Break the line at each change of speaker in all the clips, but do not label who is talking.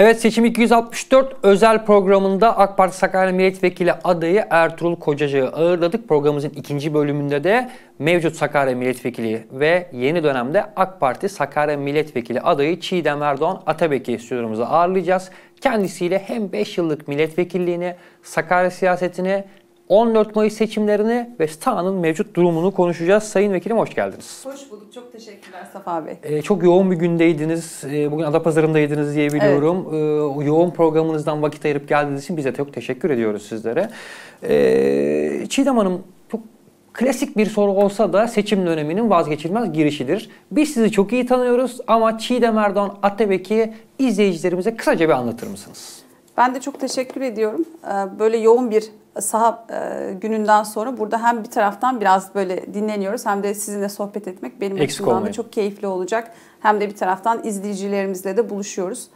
Evet seçim 264 özel programında AK Parti Sakarya Milletvekili adayı Ertuğrul Kocacı'yı ağırladık. Programımızın ikinci bölümünde de mevcut Sakarya Milletvekili ve yeni dönemde AK Parti Sakarya Milletvekili adayı Çiğdem Erdoğan Atabek'i stüdyomuza ağırlayacağız. Kendisiyle hem 5 yıllık milletvekilliğini, Sakarya siyasetini 14 Mayıs seçimlerini ve STA'nın mevcut durumunu konuşacağız. Sayın Vekilim hoş geldiniz.
Hoş bulduk. Çok teşekkürler Safa Bey.
Ee, çok yoğun bir gündeydiniz. Ee, bugün Adapazarı'ndaydınız diye biliyorum. Evet. Ee, o yoğun programınızdan vakit ayırıp geldiğiniz için biz de çok teşekkür ediyoruz sizlere. Ee, Çiğdem Hanım çok klasik bir soru olsa da seçim döneminin vazgeçilmez girişidir. Biz sizi çok iyi tanıyoruz ama Çiğdem Erdoğan Atabek'i izleyicilerimize kısaca bir anlatır mısınız?
Ben de çok teşekkür ediyorum. Ee, böyle yoğun bir saha e, gününden sonra burada hem bir taraftan biraz böyle dinleniyoruz hem de sizinle sohbet etmek benim Eksik açımdan da çok keyifli olacak. Hem de bir taraftan izleyicilerimizle de buluşuyoruz.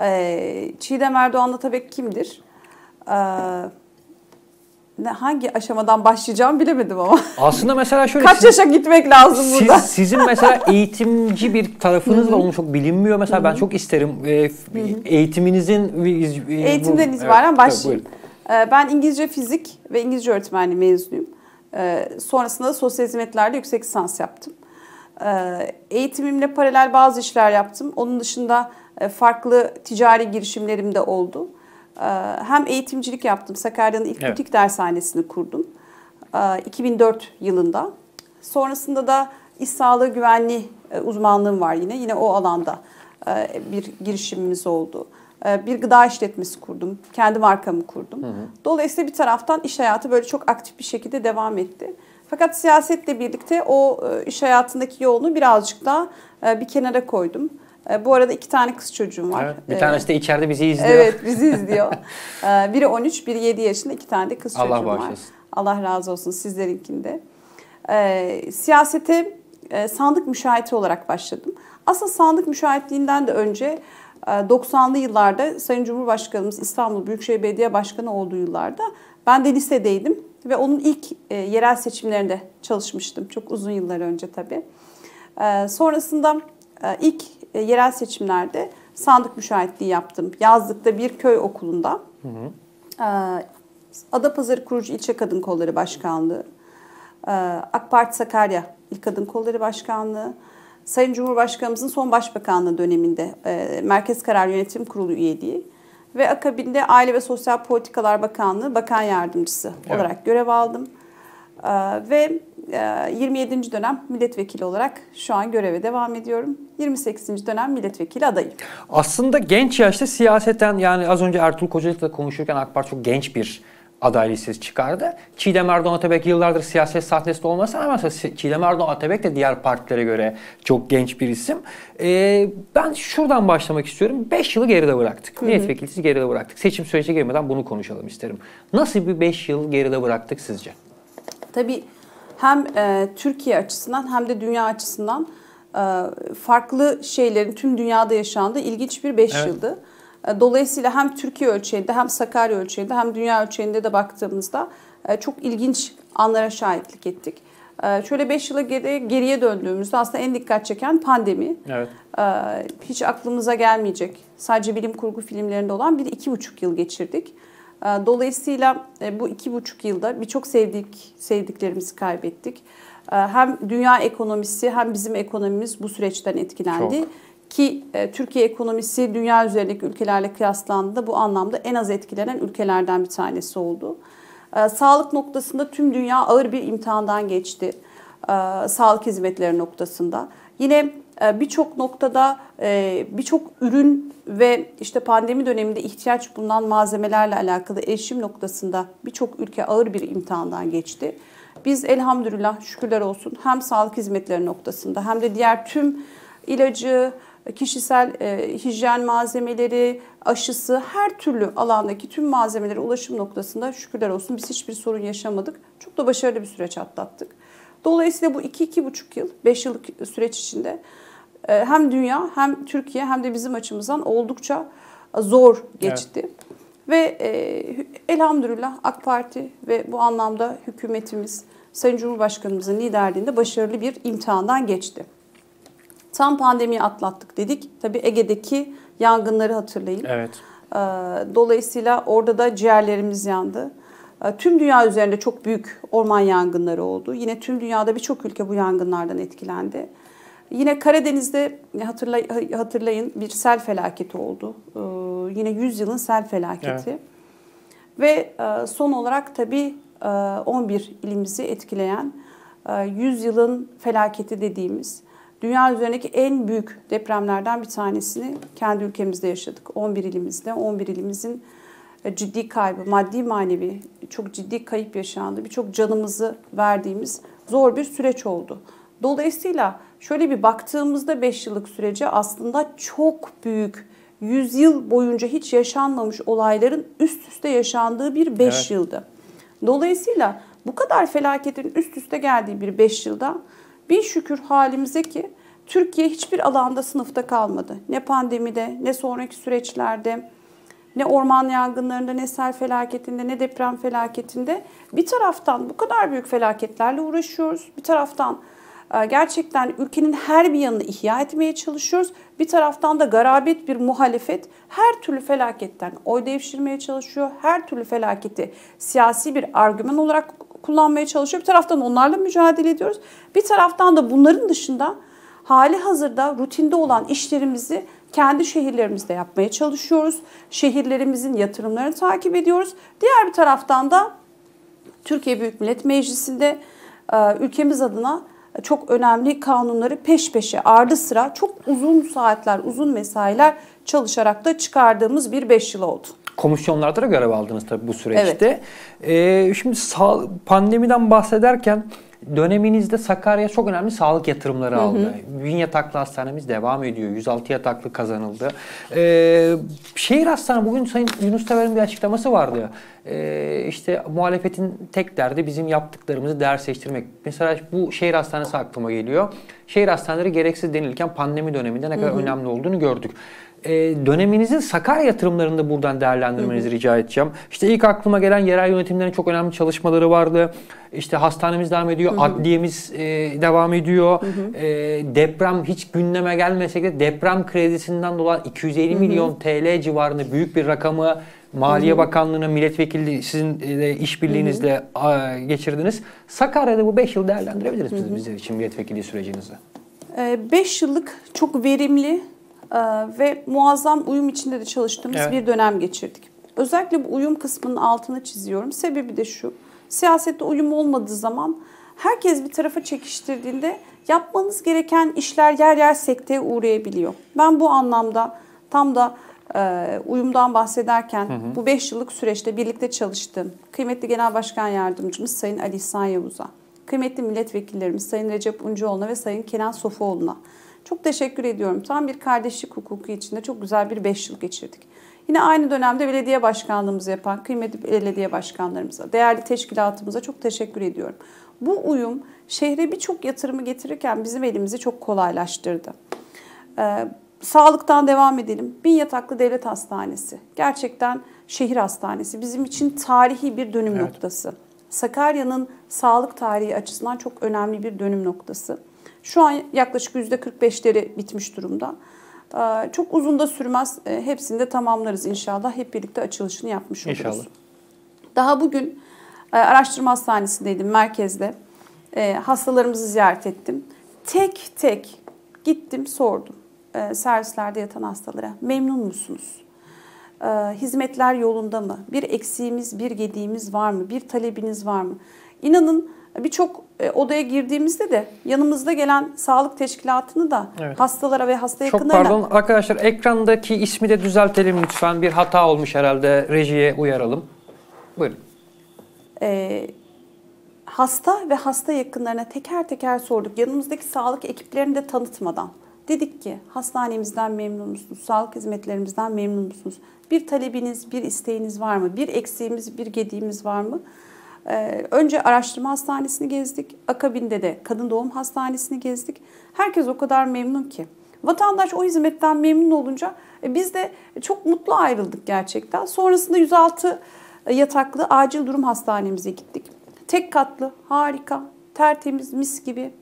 Ee, Çiğdem Erdoğan'la tabii kimdir? Ee, ne, hangi aşamadan başlayacağım bilemedim ama.
Aslında mesela şöyle...
Kaç yaşa gitmek lazım
siz,
burada?
Sizin mesela eğitimci bir tarafınız var. Onu çok bilinmiyor. Mesela ben çok isterim. E, eğitiminizin...
E, Eğitimden bu, itibaren evet, başlayayım. Evet, ben İngilizce fizik ve İngilizce öğretmenliği mezunuyum. Ee, sonrasında da sosyal hizmetlerde yüksek lisans yaptım. Ee, eğitimimle paralel bazı işler yaptım. Onun dışında e, farklı ticari girişimlerim de oldu. Ee, hem eğitimcilik yaptım. Sakarya'nın ilk evet. butik dershanesini kurdum. 2004 ee, yılında. Sonrasında da iş sağlığı güvenliği e, uzmanlığım var yine. Yine o alanda e, bir girişimimiz oldu. Ee, bir gıda işletmesi kurdum. Kendi markamı kurdum. Hı hı. Dolayısıyla bir taraftan iş hayatı böyle çok aktif bir şekilde devam etti. Fakat siyasetle birlikte o e, iş hayatındaki yoğunluğu birazcık daha bir kenara koydum. E, bu arada iki tane kız çocuğum var. Evet,
bir tanesi de içeride bizi izliyor.
Evet bizi izliyor. E, biri 13, biri 7 yaşında iki tane de kız
Allah
çocuğum
bağışlasın. var.
Allah razı olsun sizlerinkinde. E, siyasete e, sandık müşahiti olarak başladım. Aslında sandık müşahitliğinden de önce 90'lı yıllarda Sayın Cumhurbaşkanımız İstanbul Büyükşehir Belediye Başkanı olduğu yıllarda ben de lisedeydim ve onun ilk yerel seçimlerinde çalışmıştım. Çok uzun yıllar önce tabii. sonrasında ilk e, yerel seçimlerde sandık müşahitliği yaptım. Yazlık'ta bir köy okulunda. Hı hı. E, Adapazarı Kurucu İlçe Kadın Kolları Başkanlığı, e, AK Parti Sakarya İl Kadın Kolları Başkanlığı, Sayın Cumhurbaşkanımızın son başbakanlığı döneminde e, Merkez Karar Yönetim Kurulu üyeliği ve akabinde Aile ve Sosyal Politikalar Bakanlığı Bakan Yardımcısı evet. olarak görev aldım. E, ve 27. Ee, dönem milletvekili olarak şu an göreve devam ediyorum. 28. dönem milletvekili adayım.
Aslında genç yaşta siyaseten yani az önce Ertuğrul Kocalık'la konuşurken AK Parti çok genç bir aday listesi çıkardı. Çiğdem Erdoğan Atabek yıllardır siyaset sahnesinde olmasa ama Çiğdem Erdoğan Atabek de diğer partilere göre çok genç bir isim. Ee, ben şuradan başlamak istiyorum. 5 yılı geride bıraktık. Milletvekilisi geride bıraktık. Seçim sürecine girmeden bunu konuşalım isterim. Nasıl bir 5 yıl geride bıraktık sizce?
Tabii hem e, Türkiye açısından hem de dünya açısından e, farklı şeylerin tüm dünyada yaşandığı ilginç bir 5 evet. yıldı. E, dolayısıyla hem Türkiye ölçeğinde hem Sakarya ölçeğinde hem dünya ölçeğinde de baktığımızda e, çok ilginç anlara şahitlik ettik. E, şöyle 5 yıla geri, geriye döndüğümüzde aslında en dikkat çeken pandemi. Evet. Hiç aklımıza gelmeyecek. Sadece bilim kurgu filmlerinde olan bir iki buçuk yıl geçirdik. Dolayısıyla bu iki buçuk yılda birçok sevdik, sevdiklerimizi kaybettik. Hem dünya ekonomisi hem bizim ekonomimiz bu süreçten etkilendi. Çok. Ki e, Türkiye ekonomisi dünya üzerindeki ülkelerle kıyaslandığında bu anlamda en az etkilenen ülkelerden bir tanesi oldu. Ee, sağlık noktasında tüm dünya ağır bir imtihandan geçti. Sağlık hizmetleri noktasında. Yine e, birçok noktada birçok ürün ve işte pandemi döneminde ihtiyaç bulunan malzemelerle alakalı erişim noktasında birçok ülke ağır bir imtihandan geçti. Biz elhamdülillah şükürler olsun hem sağlık hizmetleri noktasında hem de diğer tüm ilacı, kişisel e, hijyen malzemeleri, aşısı her türlü alandaki tüm malzemelere ulaşım noktasında şükürler olsun biz hiçbir sorun yaşamadık. Çok da başarılı bir süreç atlattık. Dolayısıyla bu 2-2,5 yıl, 5 yıllık süreç içinde ee, hem dünya hem Türkiye hem de bizim açımızdan oldukça zor geçti. Evet. Ve e, elhamdülillah AK Parti ve bu anlamda hükümetimiz Sayın Cumhurbaşkanımızın liderliğinde başarılı bir imtihandan geçti. Tam pandemiyi atlattık dedik. Tabii Ege'deki yangınları hatırlayın.
Evet.
Ee, dolayısıyla orada da ciğerlerimiz yandı. Ee, tüm dünya üzerinde çok büyük orman yangınları oldu. Yine tüm dünyada birçok ülke bu yangınlardan etkilendi. Yine Karadeniz'de hatırlayın bir sel felaketi oldu. Ee, yine 100 yılın sel felaketi. Evet. Ve e, son olarak tabii 11 e, ilimizi etkileyen 100 e, yılın felaketi dediğimiz dünya üzerindeki en büyük depremlerden bir tanesini kendi ülkemizde yaşadık. 11 ilimizde, 11 ilimizin ciddi kaybı, maddi manevi çok ciddi kayıp yaşandı. Birçok canımızı verdiğimiz zor bir süreç oldu. Dolayısıyla şöyle bir baktığımızda 5 yıllık sürece aslında çok büyük, 100 yıl boyunca hiç yaşanmamış olayların üst üste yaşandığı bir 5 evet. yıldı. Dolayısıyla bu kadar felaketin üst üste geldiği bir 5 yılda bir şükür halimize ki Türkiye hiçbir alanda sınıfta kalmadı. Ne pandemide, ne sonraki süreçlerde, ne orman yangınlarında, ne sel felaketinde, ne deprem felaketinde. Bir taraftan bu kadar büyük felaketlerle uğraşıyoruz. Bir taraftan e, gerçekten ülkenin her bir yanını ihya etmeye çalışıyoruz. Bir taraftan da garabet bir muhalefet her türlü felaketten oy devşirmeye çalışıyor. Her türlü felaketi siyasi bir argüman olarak kullanmaya çalışıyor. Bir taraftan onlarla mücadele ediyoruz. Bir taraftan da bunların dışında hali hazırda rutinde olan işlerimizi kendi şehirlerimizde yapmaya çalışıyoruz. Şehirlerimizin yatırımlarını takip ediyoruz. Diğer bir taraftan da Türkiye Büyük Millet Meclisi'nde e, ülkemiz adına çok önemli kanunları peş peşe ardı sıra çok uzun saatler, uzun mesailer çalışarak da çıkardığımız bir 5 yıl oldu.
Komisyonlarda da görev aldınız tabii bu süreçte. Evet. Ee, şimdi sağ, pandemiden bahsederken döneminizde Sakarya çok önemli sağlık yatırımları aldı. Hı hı. Bin yataklı hastanemiz devam ediyor. 106 yataklı kazanıldı. Ee, şehir hastane bugün Sayın Yunus Tever'in bir açıklaması vardı. Ee, işte muhalefetin tek derdi bizim yaptıklarımızı değer seçtirmek. Mesela bu şehir hastanesi aklıma geliyor. Şehir hastaneleri gereksiz denilirken pandemi döneminde ne kadar hı hı. önemli olduğunu gördük e, döneminizin Sakarya yatırımlarını da buradan değerlendirmenizi hı hı. rica edeceğim. İşte ilk aklıma gelen yerel yönetimlerin çok önemli çalışmaları vardı. İşte hastanemiz devam ediyor, hı hı. adliyemiz e, devam ediyor. Hı hı. E, deprem hiç gündeme gelmese de deprem kredisinden dolayı 250 hı hı. milyon TL civarında büyük bir rakamı Maliye Hı-hı. Bakanlığı'na milletvekili sizin de işbirliğinizle geçirdiniz. Sakarya'da bu 5 yıl değerlendirebilir misiniz bizler için milletvekili sürecinizi?
5 ee, yıllık çok verimli ve muazzam uyum içinde de çalıştığımız evet. bir dönem geçirdik. Özellikle bu uyum kısmının altını çiziyorum. Sebebi de şu. Siyasette uyum olmadığı zaman herkes bir tarafa çekiştirdiğinde yapmanız gereken işler yer yer sekteye uğrayabiliyor. Ben bu anlamda tam da e, uyumdan bahsederken hı hı. bu 5 yıllık süreçte birlikte çalıştığım kıymetli Genel Başkan Yardımcımız Sayın Ali İhsan Yavuz'a, kıymetli milletvekillerimiz Sayın Recep Uncuoğlu'na ve Sayın Kenan Sofuoğlu'na çok teşekkür ediyorum. Tam bir kardeşlik hukuku içinde çok güzel bir 5 yıl geçirdik. Yine aynı dönemde belediye başkanlığımızı yapan kıymetli belediye başkanlarımıza, değerli teşkilatımıza çok teşekkür ediyorum. Bu uyum şehre birçok yatırımı getirirken bizim elimizi çok kolaylaştırdı. Ee, sağlıktan devam edelim. Bin yataklı devlet hastanesi. Gerçekten şehir hastanesi. Bizim için tarihi bir dönüm evet. noktası. Sakarya'nın sağlık tarihi açısından çok önemli bir dönüm noktası. Şu an yaklaşık %45'leri bitmiş durumda. Ee, çok uzun da sürmez. Ee, hepsini de tamamlarız inşallah. Hep birlikte açılışını yapmış oluruz. İnşallah. Daha bugün e, araştırma hastanesindeydim merkezde. E, hastalarımızı ziyaret ettim. Tek tek gittim sordum. Servislerde yatan hastalara memnun musunuz? Hizmetler yolunda mı? Bir eksiğimiz, bir gediğimiz var mı? Bir talebiniz var mı? İnanın birçok e, odaya girdiğimizde de yanımızda gelen sağlık teşkilatını da evet. hastalara ve hasta yakınlarına...
Çok pardon arkadaşlar ekrandaki ismi de düzeltelim lütfen. Bir hata olmuş herhalde. Rejiye uyaralım. Buyurun.
Ee, hasta ve hasta yakınlarına teker teker sorduk. Yanımızdaki sağlık ekiplerini de tanıtmadan. Dedik ki hastanemizden memnun musunuz? Sağlık hizmetlerimizden memnun musunuz? Bir talebiniz, bir isteğiniz var mı? Bir eksiğimiz, bir gediğimiz var mı? Ee, önce araştırma hastanesini gezdik. Akabinde de kadın doğum hastanesini gezdik. Herkes o kadar memnun ki. Vatandaş o hizmetten memnun olunca e, biz de çok mutlu ayrıldık gerçekten. Sonrasında 106 yataklı acil durum hastanemize gittik. Tek katlı, harika, tertemiz, mis gibi.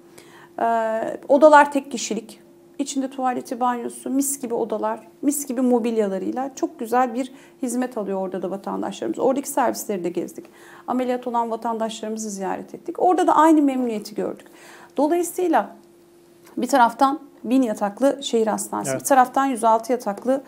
Ee, odalar tek kişilik. İçinde tuvaleti, banyosu, mis gibi odalar, mis gibi mobilyalarıyla çok güzel bir hizmet alıyor orada da vatandaşlarımız. Oradaki servisleri de gezdik. Ameliyat olan vatandaşlarımızı ziyaret ettik. Orada da aynı memnuniyeti gördük. Dolayısıyla bir taraftan bin yataklı şehir hastanesi, evet. bir taraftan 106 yataklı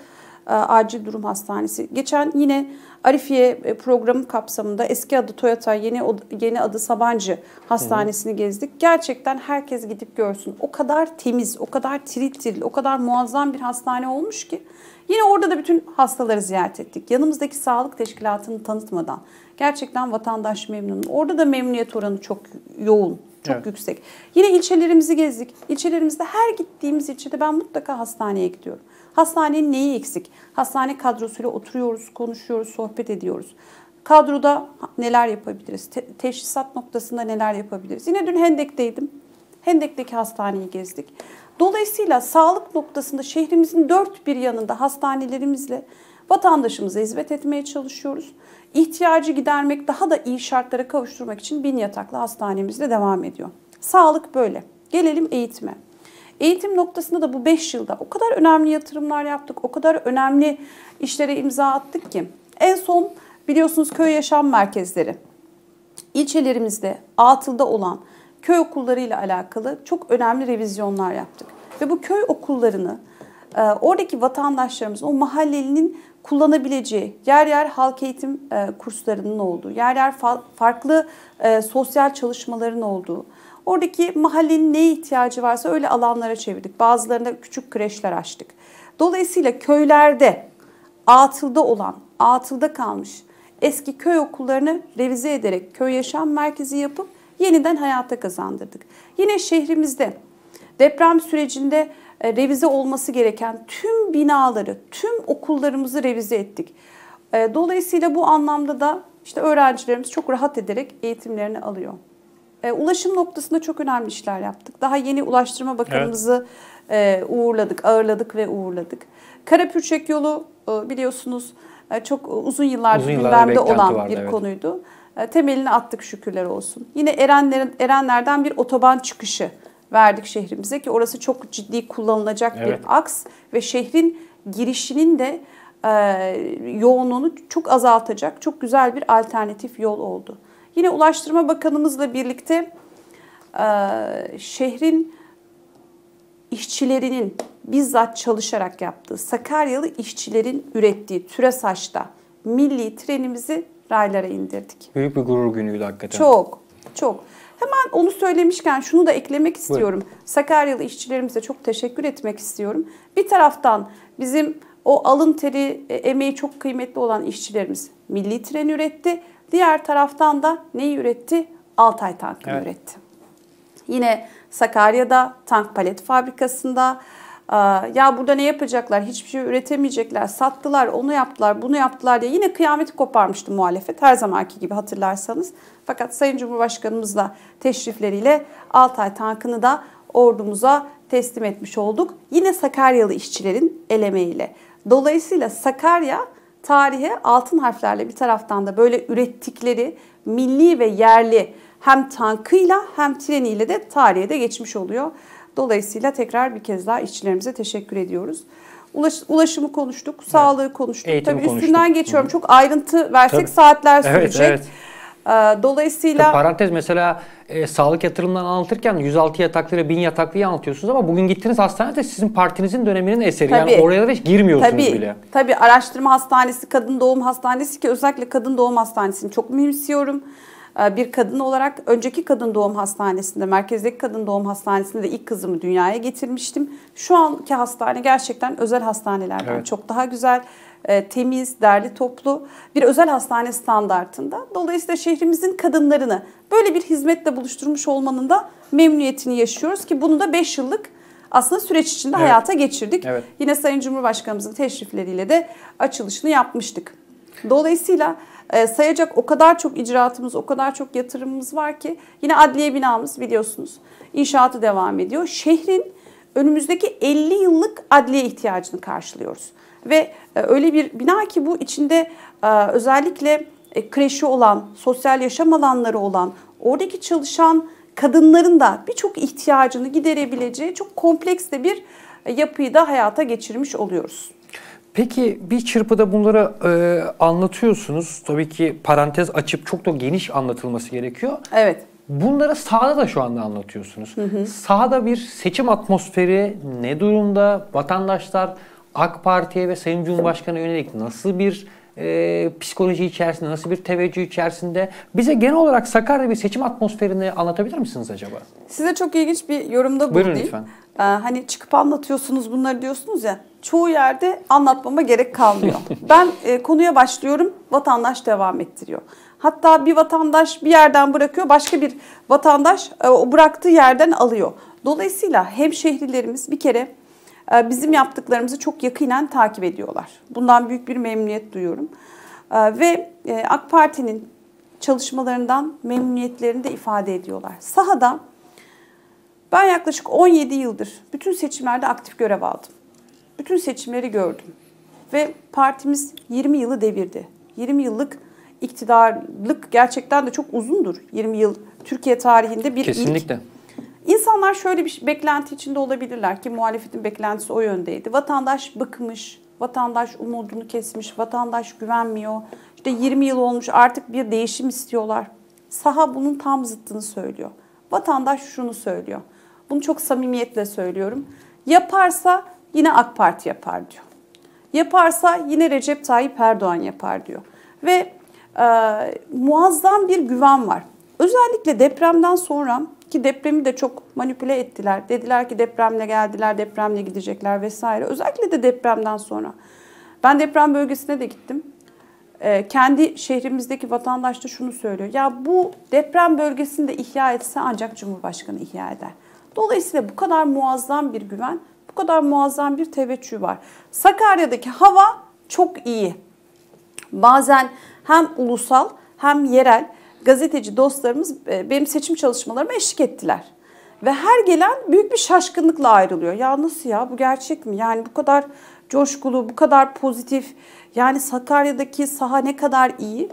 e, acil durum hastanesi. Geçen yine Arifiye e, programı kapsamında eski adı Toyota, yeni yeni adı Sabancı Hastanesi'ni Hı. gezdik. Gerçekten herkes gidip görsün. O kadar temiz, o kadar tiril tiril, o kadar muazzam bir hastane olmuş ki. Yine orada da bütün hastaları ziyaret ettik. Yanımızdaki sağlık teşkilatını tanıtmadan. Gerçekten vatandaş memnun. Orada da memnuniyet oranı çok yoğun. Çok evet. yüksek. Yine ilçelerimizi gezdik. İlçelerimizde her gittiğimiz ilçede ben mutlaka hastaneye gidiyorum. Hastanenin neyi eksik? Hastane kadrosuyla oturuyoruz, konuşuyoruz, sohbet ediyoruz. Kadroda neler yapabiliriz? Te- teşhisat noktasında neler yapabiliriz? Yine dün Hendek'teydim. Hendek'teki hastaneyi gezdik. Dolayısıyla sağlık noktasında şehrimizin dört bir yanında hastanelerimizle vatandaşımıza hizmet etmeye çalışıyoruz. İhtiyacı gidermek, daha da iyi şartlara kavuşturmak için bin yataklı hastanemizde devam ediyor. Sağlık böyle. Gelelim eğitime. Eğitim noktasında da bu 5 yılda o kadar önemli yatırımlar yaptık, o kadar önemli işlere imza attık ki. En son biliyorsunuz köy yaşam merkezleri. İlçelerimizde atılda olan köy okullarıyla alakalı çok önemli revizyonlar yaptık. Ve bu köy okullarını e, oradaki vatandaşlarımız, o mahallelinin kullanabileceği, yer yer halk eğitim e, kurslarının olduğu, yer yer farklı e, sosyal çalışmaların olduğu, Oradaki mahallenin neye ihtiyacı varsa öyle alanlara çevirdik. Bazılarında küçük kreşler açtık. Dolayısıyla köylerde atılda olan, atılda kalmış eski köy okullarını revize ederek köy yaşam merkezi yapıp yeniden hayata kazandırdık. Yine şehrimizde deprem sürecinde revize olması gereken tüm binaları, tüm okullarımızı revize ettik. E, dolayısıyla bu anlamda da işte öğrencilerimiz çok rahat ederek eğitimlerini alıyor. E, ulaşım noktasında çok önemli işler yaptık. Daha yeni Ulaştırma Bakanımızı evet. e, uğurladık, ağırladık ve uğurladık. Karapürçek yolu e, biliyorsunuz e, çok uzun yıllardır uzun gündemde olan vardı, bir evet. konuydu. E, temelini attık şükürler olsun. Yine Erenlerden bir otoban çıkışı verdik şehrimize ki orası çok ciddi kullanılacak evet. bir aks ve şehrin girişinin de e, yoğunluğunu çok azaltacak çok güzel bir alternatif yol oldu. Yine Ulaştırma Bakanımızla birlikte e, şehrin işçilerinin bizzat çalışarak yaptığı, Sakaryalı işçilerin ürettiği Türesaç'ta milli trenimizi raylara indirdik.
Büyük bir gurur günüydü hakikaten.
Çok, çok. Hemen onu söylemişken şunu da eklemek istiyorum. Buyurun. Sakaryalı işçilerimize çok teşekkür etmek istiyorum. Bir taraftan bizim o alın teri, e, emeği çok kıymetli olan işçilerimiz milli tren üretti. Diğer taraftan da neyi üretti? Altay tankını evet. üretti. Yine Sakarya'da tank palet fabrikasında ya burada ne yapacaklar? Hiçbir şey üretemeyecekler. Sattılar, onu yaptılar, bunu yaptılar diye yine kıyameti koparmıştı muhalefet. Her zamanki gibi hatırlarsanız. Fakat Sayın Cumhurbaşkanımızla teşrifleriyle Altay tankını da ordumuza teslim etmiş olduk. Yine Sakaryalı işçilerin elemeğiyle. Dolayısıyla Sakarya tarihe altın harflerle bir taraftan da böyle ürettikleri milli ve yerli hem tankıyla hem treniyle de tarihe de geçmiş oluyor. Dolayısıyla tekrar bir kez daha işçilerimize teşekkür ediyoruz. Ulaş, ulaşımı konuştuk, evet. sağlığı konuştuk. Eğitimi Tabii konuştuk. üstünden geçiyorum. Hı-hı. Çok ayrıntı versek Tabii. saatler sürecek. Evet, evet. Dolayısıyla...
Parantez mesela e, sağlık yatırımlarını anlatırken 106 yataklı ve 1000 yataklıyı anlatıyorsunuz ama bugün gittiğiniz hastane de sizin partinizin döneminin eseri. Tabii, yani oraya da hiç girmiyorsunuz
tabii,
bile.
Tabii araştırma hastanesi, kadın doğum hastanesi ki özellikle kadın doğum hastanesini çok mühimsiyorum. Ee, bir kadın olarak önceki kadın doğum hastanesinde, merkezdeki kadın doğum hastanesinde de ilk kızımı dünyaya getirmiştim. Şu anki hastane gerçekten özel hastanelerden evet. çok daha güzel e, temiz, derli toplu bir özel hastane standartında. Dolayısıyla şehrimizin kadınlarını böyle bir hizmetle buluşturmuş olmanın da memnuniyetini yaşıyoruz ki bunu da 5 yıllık aslında süreç içinde evet. hayata geçirdik. Evet. Yine Sayın Cumhurbaşkanımızın teşrifleriyle de açılışını yapmıştık. Dolayısıyla e, sayacak o kadar çok icraatımız, o kadar çok yatırımımız var ki yine adliye binamız biliyorsunuz inşaatı devam ediyor. Şehrin önümüzdeki 50 yıllık adliye ihtiyacını karşılıyoruz. Ve e, öyle bir bina ki bu içinde e, özellikle e, kreşi olan, sosyal yaşam alanları olan, oradaki çalışan kadınların da birçok ihtiyacını giderebileceği çok kompleks de bir e, yapıyı da hayata geçirmiş oluyoruz.
Peki bir çırpıda bunları e, anlatıyorsunuz. Tabii ki parantez açıp çok da geniş anlatılması gerekiyor.
Evet.
Bunları sahada da şu anda anlatıyorsunuz. Hı hı. Sahada bir seçim atmosferi ne durumda? Vatandaşlar AK Parti'ye ve Sayın Cumhurbaşkanı yönelik nasıl bir e, psikoloji içerisinde, nasıl bir teveccüh içerisinde? Bize genel olarak Sakarya bir seçim atmosferini anlatabilir misiniz acaba?
Size çok ilginç bir yorumda
bulunayım. Buyurun lütfen.
Ee, hani çıkıp anlatıyorsunuz bunları diyorsunuz ya. Çoğu yerde anlatmama gerek kalmıyor. ben e, konuya başlıyorum, vatandaş devam ettiriyor. Hatta bir vatandaş bir yerden bırakıyor, başka bir vatandaş e, o bıraktığı yerden alıyor. Dolayısıyla hemşehrilerimiz bir kere bizim yaptıklarımızı çok yakinen takip ediyorlar. Bundan büyük bir memnuniyet duyuyorum. E, ve e, AK Parti'nin çalışmalarından memnuniyetlerini de ifade ediyorlar. Sahada ben yaklaşık 17 yıldır bütün seçimlerde aktif görev aldım. Bütün seçimleri gördüm. Ve partimiz 20 yılı devirdi. 20 yıllık iktidarlık gerçekten de çok uzundur. 20 yıl Türkiye tarihinde bir
Kesinlikle.
ilk. İnsanlar şöyle bir beklenti içinde olabilirler ki muhalefetin beklentisi o yöndeydi. Vatandaş bıkmış, vatandaş umudunu kesmiş, vatandaş güvenmiyor. İşte 20 yıl olmuş artık bir değişim istiyorlar. Saha bunun tam zıttını söylüyor. Vatandaş şunu söylüyor. Bunu çok samimiyetle söylüyorum. Yaparsa yine AK Parti yapar diyor. Yaparsa yine Recep Tayyip Erdoğan yapar diyor. Ve e, muazzam bir güven var. Özellikle depremden sonra ki depremi de çok manipüle ettiler. Dediler ki depremle geldiler, depremle gidecekler vesaire. Özellikle de depremden sonra. Ben deprem bölgesine de gittim. Ee, kendi şehrimizdeki vatandaş da şunu söylüyor. Ya bu deprem bölgesini de ihya etse ancak Cumhurbaşkanı ihya eder. Dolayısıyla bu kadar muazzam bir güven, bu kadar muazzam bir teveccüh var. Sakarya'daki hava çok iyi. Bazen hem ulusal hem yerel gazeteci dostlarımız e, benim seçim çalışmalarıma eşlik ettiler. Ve her gelen büyük bir şaşkınlıkla ayrılıyor. Ya nasıl ya bu gerçek mi? Yani bu kadar coşkulu, bu kadar pozitif. Yani Sakarya'daki saha ne kadar iyi.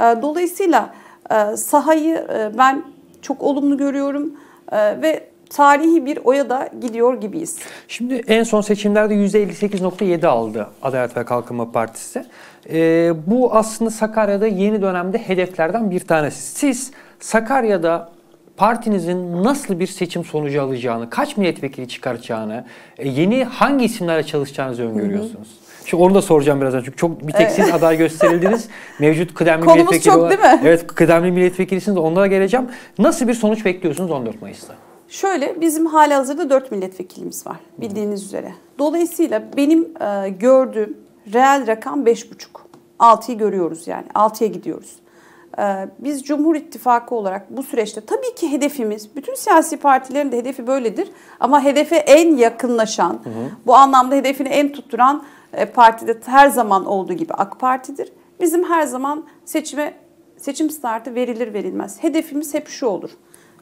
E, dolayısıyla e, sahayı ben çok olumlu görüyorum ve tarihi bir oya da gidiyor gibiyiz.
Şimdi en son seçimlerde %58.7 aldı Adalet ve Kalkınma Partisi. Ee, bu aslında Sakarya'da yeni dönemde hedeflerden bir tanesi. Siz Sakarya'da partinizin nasıl bir seçim sonucu alacağını, kaç milletvekili çıkaracağını, e, yeni hangi isimlerle çalışacağınızı öngörüyorsunuz? Hı hı. Şimdi onu da soracağım birazdan çünkü çok bir tek siz aday gösterildiniz. Mevcut kıdemli
Konumuz
milletvekili
çok değil mi?
Evet kıdemli milletvekilisiniz onlara geleceğim. Nasıl bir sonuç bekliyorsunuz 14 Mayıs'ta?
Şöyle bizim hali hazırda 4 milletvekilimiz var bildiğiniz üzere. Dolayısıyla benim e, gördüğüm reel rakam 5,5. 6'yı görüyoruz yani 6'ya gidiyoruz. E, biz Cumhur İttifakı olarak bu süreçte tabii ki hedefimiz, bütün siyasi partilerin de hedefi böyledir. Ama hedefe en yakınlaşan, hı hı. bu anlamda hedefini en tutturan e, partide her zaman olduğu gibi AK Parti'dir. Bizim her zaman seçime seçim startı verilir verilmez. Hedefimiz hep şu olur.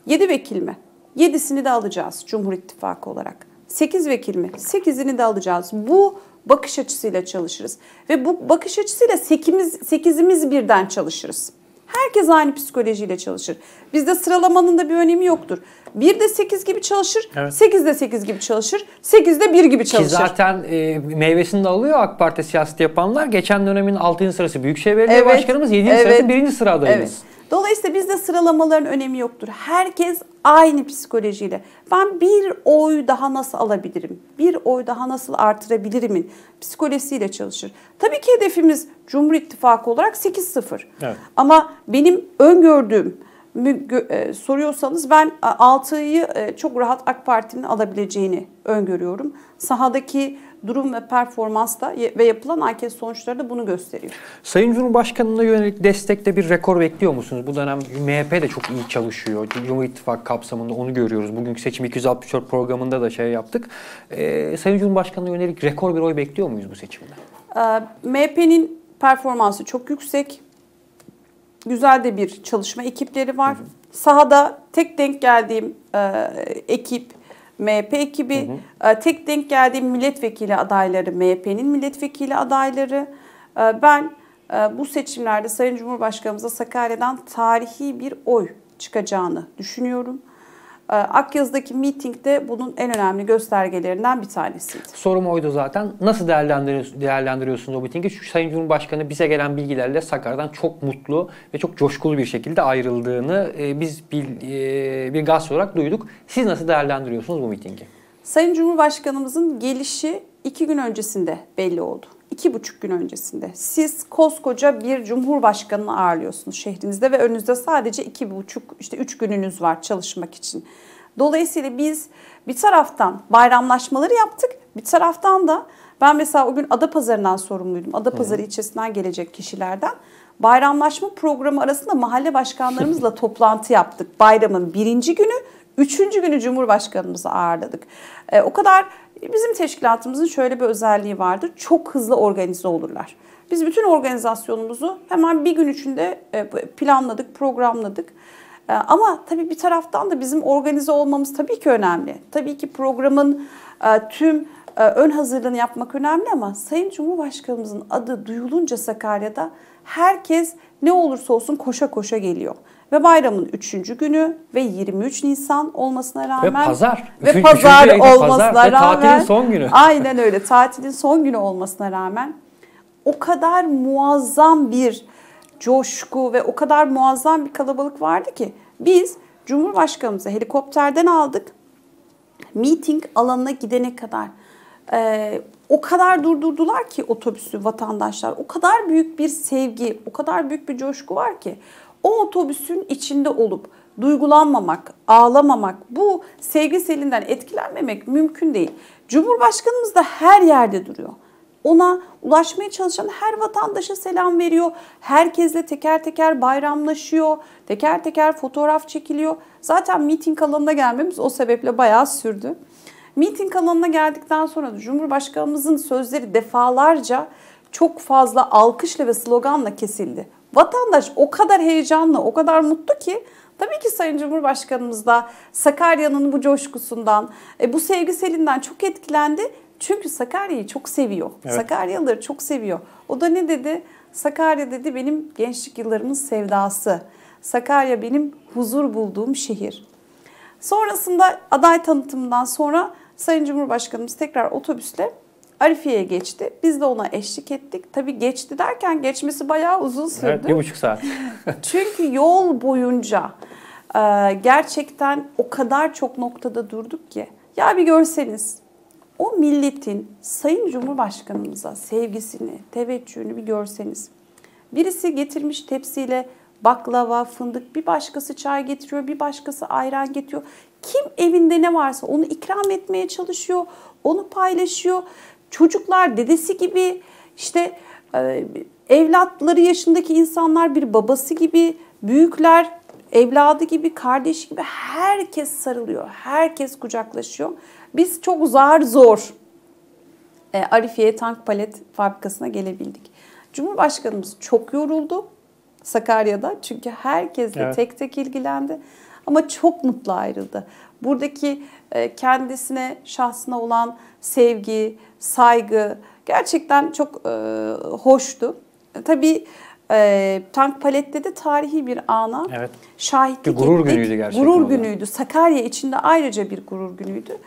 7 vekil mi? 7'sini de alacağız Cumhur İttifakı olarak. 8 vekil mi? 8'ini de alacağız. Bu bakış açısıyla çalışırız. Ve bu bakış açısıyla 8'imiz, 8'imiz birden çalışırız. Herkes aynı psikolojiyle çalışır. Bizde sıralamanın da bir önemi yoktur. Bir de 8 gibi çalışır, evet. 8 de 8 gibi çalışır, 8 de 1 gibi çalışır.
Ki zaten e, meyvesini de alıyor AK Parti siyaseti yapanlar. Geçen dönemin 6. sırası Büyükşehir Belediye evet. Başkanımız, 7. Evet. sırası 1. sıra adayımız. Evet.
Dolayısıyla bizde sıralamaların önemi yoktur. Herkes aynı psikolojiyle. Ben bir oy daha nasıl alabilirim? Bir oy daha nasıl artırabilirimin psikolojisiyle çalışır. Tabii ki hedefimiz Cumhur İttifakı olarak 8-0. Evet. Ama benim öngördüğüm e, soruyorsanız ben 6'yı e, çok rahat AK Parti'nin alabileceğini öngörüyorum. Sahadaki durum ve performans da ve yapılan anket sonuçları da bunu gösteriyor.
Sayın Cumhurbaşkanı'na yönelik destekte bir rekor bekliyor musunuz? Bu dönem MHP de çok iyi çalışıyor. Cumhur İttifakı kapsamında onu görüyoruz. Bugünkü seçim 264 programında da şey yaptık. Ee, Sayın Cumhurbaşkanı'na yönelik rekor bir oy bekliyor muyuz bu seçimde?
Ee, MHP'nin performansı çok yüksek. Güzel de bir çalışma ekipleri var. Hı hı. Sahada tek denk geldiğim e, ekip MHP ekibi, hı hı. E, tek denk geldiğim milletvekili adayları, MHP'nin milletvekili adayları. E, ben e, bu seçimlerde Sayın Cumhurbaşkanımıza Sakarya'dan tarihi bir oy çıkacağını düşünüyorum. Ee, Akyaz'daki mitingde bunun en önemli göstergelerinden bir tanesiydi.
Sorum oydu zaten. Nasıl değerlendiriyorsunuz, değerlendiriyorsunuz o mitingi? Çünkü Sayın Cumhurbaşkanı bize gelen bilgilerle Sakarya'dan çok mutlu ve çok coşkulu bir şekilde ayrıldığını e, biz bir, e, bir gaz olarak duyduk. Siz nasıl değerlendiriyorsunuz bu mitingi?
Sayın Cumhurbaşkanımızın gelişi iki gün öncesinde belli oldu. İki buçuk gün öncesinde. Siz koskoca bir cumhurbaşkanını ağırlıyorsunuz şehrinizde ve önünüzde sadece iki buçuk, işte üç gününüz var çalışmak için. Dolayısıyla biz bir taraftan bayramlaşmaları yaptık, bir taraftan da ben mesela o gün Adapazarı'ndan sorumluydum. Adapazarı ilçesinden gelecek kişilerden. Bayramlaşma programı arasında mahalle başkanlarımızla toplantı yaptık. Bayramın birinci günü, üçüncü günü Cumhurbaşkanımızı ağırladık. E, o kadar bizim teşkilatımızın şöyle bir özelliği vardır. Çok hızlı organize olurlar. Biz bütün organizasyonumuzu hemen bir gün içinde e, planladık, programladık. E, ama tabii bir taraftan da bizim organize olmamız tabii ki önemli. Tabii ki programın e, tüm ön hazırlığını yapmak önemli ama Sayın Cumhurbaşkanımızın adı duyulunca Sakarya'da herkes ne olursa olsun koşa koşa geliyor. Ve bayramın 3. günü ve 23 Nisan olmasına rağmen
ve pazar
ve
Üçüncü,
pazar
üçüncü
olmasına
pazar,
rağmen
ve tatilin son günü.
Aynen öyle. Tatilin son günü olmasına rağmen o kadar muazzam bir coşku ve o kadar muazzam bir kalabalık vardı ki biz Cumhurbaşkanımızı helikopterden aldık. Meeting alanına gidene kadar e, o kadar durdurdular ki otobüsü vatandaşlar. O kadar büyük bir sevgi, o kadar büyük bir coşku var ki o otobüsün içinde olup duygulanmamak, ağlamamak, bu sevgi selinden etkilenmemek mümkün değil. Cumhurbaşkanımız da her yerde duruyor. Ona ulaşmaya çalışan her vatandaşa selam veriyor. Herkesle teker teker bayramlaşıyor. Teker teker fotoğraf çekiliyor. Zaten miting alanına gelmemiz o sebeple bayağı sürdü. Miting alanına geldikten sonra da Cumhurbaşkanımızın sözleri defalarca çok fazla alkışla ve sloganla kesildi. Vatandaş o kadar heyecanlı, o kadar mutlu ki tabii ki Sayın Cumhurbaşkanımız da Sakarya'nın bu coşkusundan, e, bu sevgiselinden çok etkilendi. Çünkü Sakarya'yı çok seviyor. Evet. Sakaryalıları çok seviyor. O da ne dedi? Sakarya dedi benim gençlik yıllarımın sevdası. Sakarya benim huzur bulduğum şehir. Sonrasında aday tanıtımından sonra Sayın Cumhurbaşkanımız tekrar otobüsle Arifiye'ye geçti. Biz de ona eşlik ettik. Tabii geçti derken geçmesi bayağı uzun sürdü.
Evet, bir buçuk saat.
Çünkü yol boyunca e, gerçekten o kadar çok noktada durduk ki. Ya bir görseniz o milletin Sayın Cumhurbaşkanımıza sevgisini, teveccühünü bir görseniz. Birisi getirmiş tepsiyle baklava, fındık, bir başkası çay getiriyor, bir başkası ayran getiriyor. Kim evinde ne varsa onu ikram etmeye çalışıyor, onu paylaşıyor. Çocuklar dedesi gibi işte e, evlatları yaşındaki insanlar bir babası gibi, büyükler evladı gibi, kardeşi gibi herkes sarılıyor. Herkes kucaklaşıyor. Biz çok zar zor e, Arifiye Tank Palet Fabrikası'na gelebildik. Cumhurbaşkanımız çok yoruldu Sakarya'da çünkü herkesle evet. tek tek ilgilendi ama çok mutlu ayrıldı. Buradaki kendisine, şahsına olan sevgi, saygı gerçekten çok e, hoştu. Tabii e, Tank Palet'te de tarihi bir ana evet. şahitlik bir
gurur ettik. günüydü gerçekten.
Gurur olarak. günüydü. Sakarya içinde ayrıca bir gurur günüydü.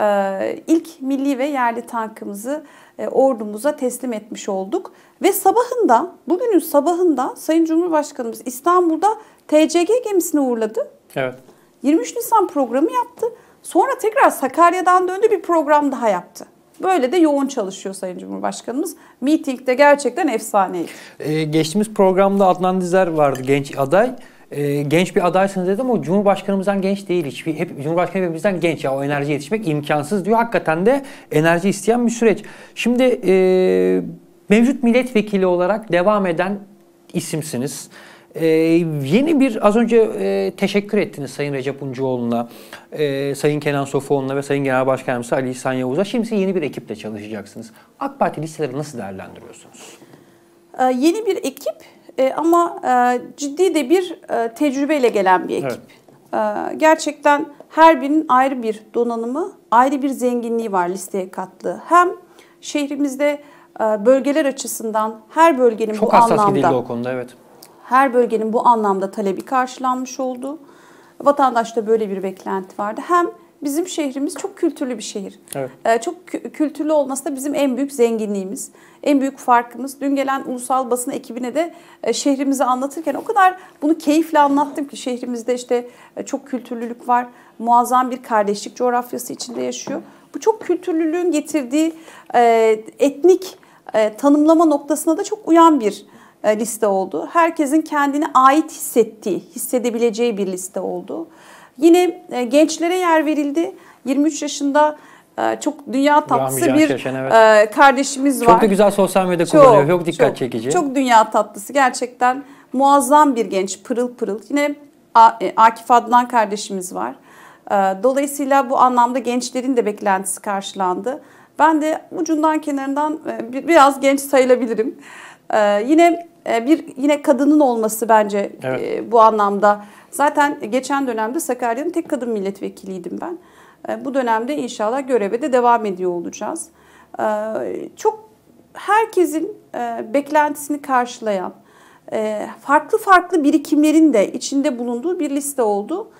E, ilk milli ve yerli tankımızı e, ordumuza teslim etmiş olduk. Ve sabahında, bugünün sabahında Sayın Cumhurbaşkanımız İstanbul'da TCG gemisini uğurladı.
Evet.
23 Nisan programı yaptı. Sonra tekrar Sakarya'dan döndü bir program daha yaptı. Böyle de yoğun çalışıyor Sayın Cumhurbaşkanımız. Meetingde gerçekten efsaneydi.
Ee, geçtiğimiz programda Adnan Dizer vardı genç aday. Ee, genç bir adaysınız dedim ama Cumhurbaşkanımızdan genç değil hiçbir. Hep Cumhurbaşkanı hepimizden genç ya o enerji yetişmek imkansız diyor. Hakikaten de enerji isteyen bir süreç. Şimdi e, mevcut milletvekili olarak devam eden isimsiniz. Ee, yeni bir az önce e, teşekkür ettiniz Sayın Recep Uncuoğlu'na, e, Sayın Kenan Sofuoğlu'na ve Sayın Genel Başkanımız Ali İhsan Yavuz'a. Şimdi yeni bir ekiple çalışacaksınız. AK Parti listeleri nasıl değerlendiriyorsunuz?
Ee, yeni bir ekip e, ama e, ciddi de bir e, tecrübeyle gelen bir ekip. Evet. E, gerçekten her birinin ayrı bir donanımı, ayrı bir zenginliği var listeye kattığı. Hem şehrimizde e, bölgeler açısından her bölgenin
Çok
bu anlamda...
Çok hassas gidildi o konuda evet
her bölgenin bu anlamda talebi karşılanmış oldu. Vatandaşta böyle bir beklenti vardı. Hem bizim şehrimiz çok kültürlü bir şehir. Evet. Ee, çok kültürlü olması da bizim en büyük zenginliğimiz, en büyük farkımız. Dün gelen ulusal basın ekibine de e, şehrimizi anlatırken o kadar bunu keyifle anlattım ki şehrimizde işte e, çok kültürlülük var. Muazzam bir kardeşlik coğrafyası içinde yaşıyor. Bu çok kültürlülüğün getirdiği e, etnik tanımlama noktasına da çok uyan bir liste oldu. Herkesin kendini ait hissettiği, hissedebileceği bir liste oldu. Yine e, gençlere yer verildi. 23 yaşında e, çok dünya tatlısı bir Şaşen, evet. E, kardeşimiz
var. Çok da güzel sosyal medya kullanıyor. Çok dikkat çok, çekici.
Çok dünya tatlısı. Gerçekten muazzam bir genç. Pırıl pırıl. Yine Akif Adnan kardeşimiz var. Dolayısıyla bu anlamda gençlerin de beklentisi karşılandı. Ben de ucundan kenarından biraz genç sayılabilirim. Yine bir yine kadının olması bence evet. bu anlamda Zaten geçen dönemde Sakarya'nın tek kadın milletvekiliydim ben. E, bu dönemde inşallah göreve de devam ediyor olacağız. E, çok herkesin e, beklentisini karşılayan, farklı farklı birikimlerin de içinde bulunduğu bir liste oldu.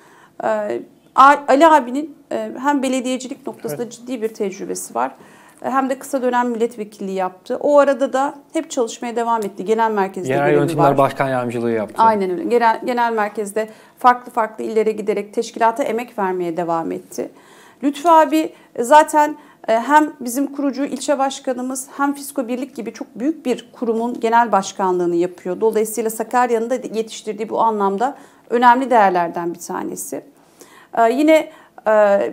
Ali abinin hem belediyecilik noktasında evet. ciddi bir tecrübesi var hem de kısa dönem milletvekilliği yaptı. O arada da hep çalışmaya devam etti. Genel merkezde
Genel yönetimler var. başkan yardımcılığı yaptı.
Aynen öyle. Genel, genel merkezde farklı farklı illere giderek teşkilata emek vermeye devam etti. Lütfü abi zaten e, hem bizim kurucu ilçe başkanımız hem Fisko Birlik gibi çok büyük bir kurumun genel başkanlığını yapıyor. Dolayısıyla Sakarya'nın da yetiştirdiği bu anlamda önemli değerlerden bir tanesi. E, yine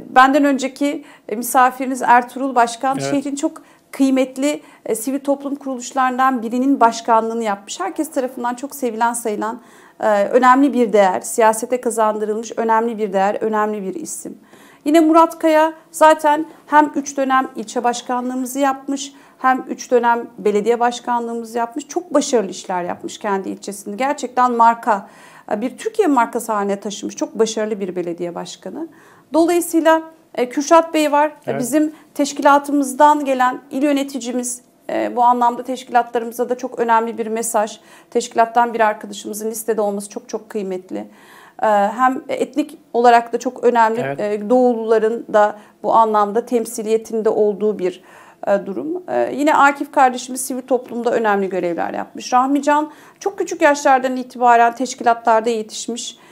benden önceki e, misafiriniz Ertuğrul Başkan evet. şehrin çok kıymetli e, sivil toplum kuruluşlarından birinin başkanlığını yapmış. Herkes tarafından çok sevilen sayılan e, önemli bir değer, siyasete kazandırılmış önemli bir değer, önemli bir isim. Yine Murat Kaya zaten hem 3 dönem ilçe başkanlığımızı yapmış, hem 3 dönem belediye başkanlığımızı yapmış. Çok başarılı işler yapmış kendi ilçesinde. Gerçekten marka, bir Türkiye markası haline taşımış. Çok başarılı bir belediye başkanı. Dolayısıyla e, Kürşat Bey var. Evet. Bizim teşkilatımızdan gelen il yöneticimiz e, bu anlamda teşkilatlarımıza da çok önemli bir mesaj. Teşkilattan bir arkadaşımızın listede olması çok çok kıymetli. E, hem etnik olarak da çok önemli. Evet. E, Doğuluların da bu anlamda temsiliyetinde olduğu bir e, durum. E, yine Akif kardeşimiz sivil toplumda önemli görevler yapmış. Rahmi Can çok küçük yaşlardan itibaren teşkilatlarda yetişmiş e,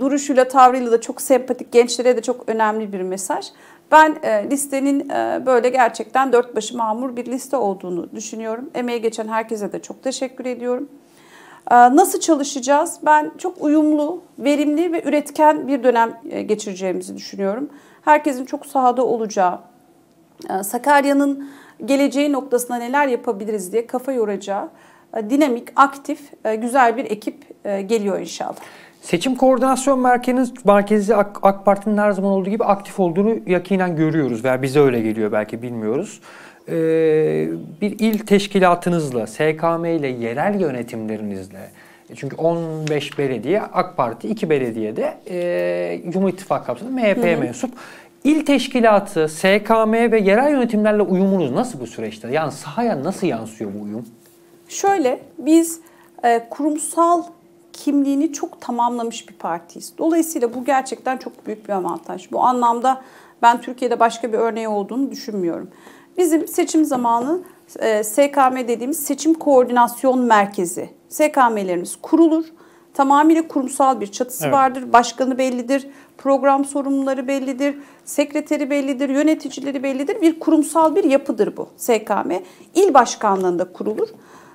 duruşuyla, tavrıyla da çok sempatik, gençlere de çok önemli bir mesaj. Ben e, listenin e, böyle gerçekten dört başı mamur bir liste olduğunu düşünüyorum. Emeğe geçen herkese de çok teşekkür ediyorum. E, nasıl çalışacağız? Ben çok uyumlu, verimli ve üretken bir dönem e, geçireceğimizi düşünüyorum. Herkesin çok sahada olacağı, Sakarya'nın geleceği noktasında neler yapabiliriz diye kafa yoracağı dinamik, aktif, güzel bir ekip geliyor inşallah.
Seçim Koordinasyon Merkezi, merkezi AK, AK Parti'nin her zaman olduğu gibi aktif olduğunu yakinen görüyoruz veya bize öyle geliyor belki bilmiyoruz. Ee, bir il teşkilatınızla, SKM ile, yerel yönetimlerinizle, çünkü 15 belediye AK Parti, 2 belediye de e, Cumhur İttifakı kapsamında MHP'ye mensup. İl teşkilatı, SKM ve yerel yönetimlerle uyumunuz nasıl bu süreçte? Yani sahaya nasıl yansıyor bu uyum?
Şöyle, biz e, kurumsal kimliğini çok tamamlamış bir partiyiz. Dolayısıyla bu gerçekten çok büyük bir avantaj. Bu anlamda ben Türkiye'de başka bir örneği olduğunu düşünmüyorum. Bizim seçim zamanı e, SKM dediğimiz seçim koordinasyon merkezi. SKM'lerimiz kurulur. Tamamıyla kurumsal bir çatısı evet. vardır. Başkanı bellidir, program sorumluları bellidir, sekreteri bellidir, yöneticileri bellidir. Bir kurumsal bir yapıdır bu SKM. İl başkanlığında kurulur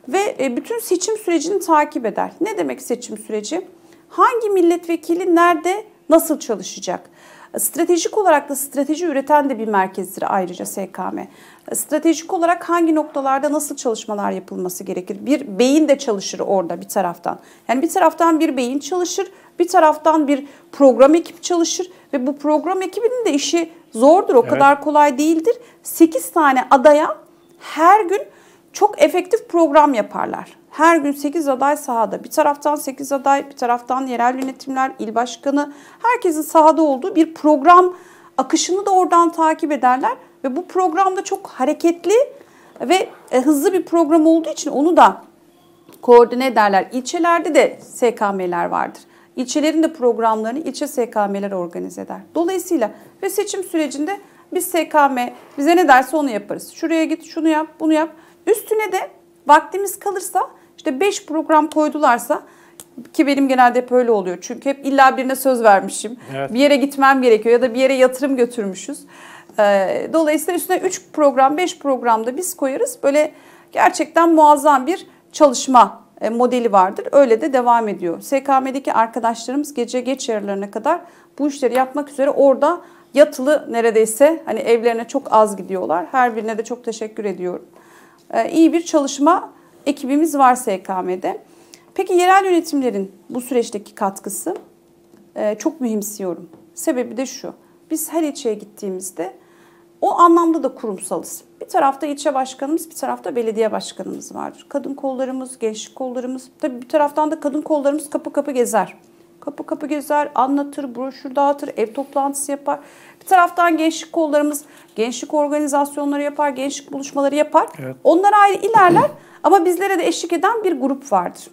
ve e, bütün seçim sürecini takip eder. Ne demek seçim süreci? Hangi milletvekili nerede nasıl çalışacak? Stratejik olarak da strateji üreten de bir merkezdir ayrıca SKM. Stratejik olarak hangi noktalarda nasıl çalışmalar yapılması gerekir? Bir beyin de çalışır orada bir taraftan. Yani bir taraftan bir beyin çalışır, bir taraftan bir program ekip çalışır ve bu program ekibinin de işi zordur, o evet. kadar kolay değildir. 8 tane adaya her gün çok efektif program yaparlar. Her gün 8 aday sahada. Bir taraftan 8 aday, bir taraftan yerel yönetimler, il başkanı, herkesin sahada olduğu bir program akışını da oradan takip ederler. Ve bu programda çok hareketli ve e, hızlı bir program olduğu için onu da koordine ederler. İlçelerde de SKM'ler vardır. İlçelerin de programlarını ilçe SKM'ler organize eder. Dolayısıyla ve seçim sürecinde biz SKM bize ne derse onu yaparız. Şuraya git, şunu yap, bunu yap. Üstüne de vaktimiz kalırsa işte 5 program koydularsa ki benim genelde hep öyle oluyor. Çünkü hep illa birine söz vermişim. Evet. Bir yere gitmem gerekiyor ya da bir yere yatırım götürmüşüz. Ee, dolayısıyla üstüne 3 program, 5 programda biz koyarız. Böyle gerçekten muazzam bir çalışma e, modeli vardır. Öyle de devam ediyor. SKM'deki arkadaşlarımız gece geç yarılarına kadar bu işleri yapmak üzere orada yatılı neredeyse hani evlerine çok az gidiyorlar. Her birine de çok teşekkür ediyorum. Ee, iyi bir çalışma ekibimiz var SKM'de. Peki yerel yönetimlerin bu süreçteki katkısı e, çok mühimsiyorum. Sebebi de şu. Biz her ilçeye gittiğimizde o anlamda da kurumsalız. Bir tarafta ilçe başkanımız, bir tarafta belediye başkanımız vardır. Kadın kollarımız, gençlik kollarımız. Tabii bir taraftan da kadın kollarımız kapı kapı gezer. Kapı kapı gezer, anlatır, broşür dağıtır, ev toplantısı yapar. Bir taraftan gençlik kollarımız gençlik organizasyonları yapar, gençlik buluşmaları yapar. Evet. Onlar ayrı ilerler ama bizlere de eşlik eden bir grup vardır.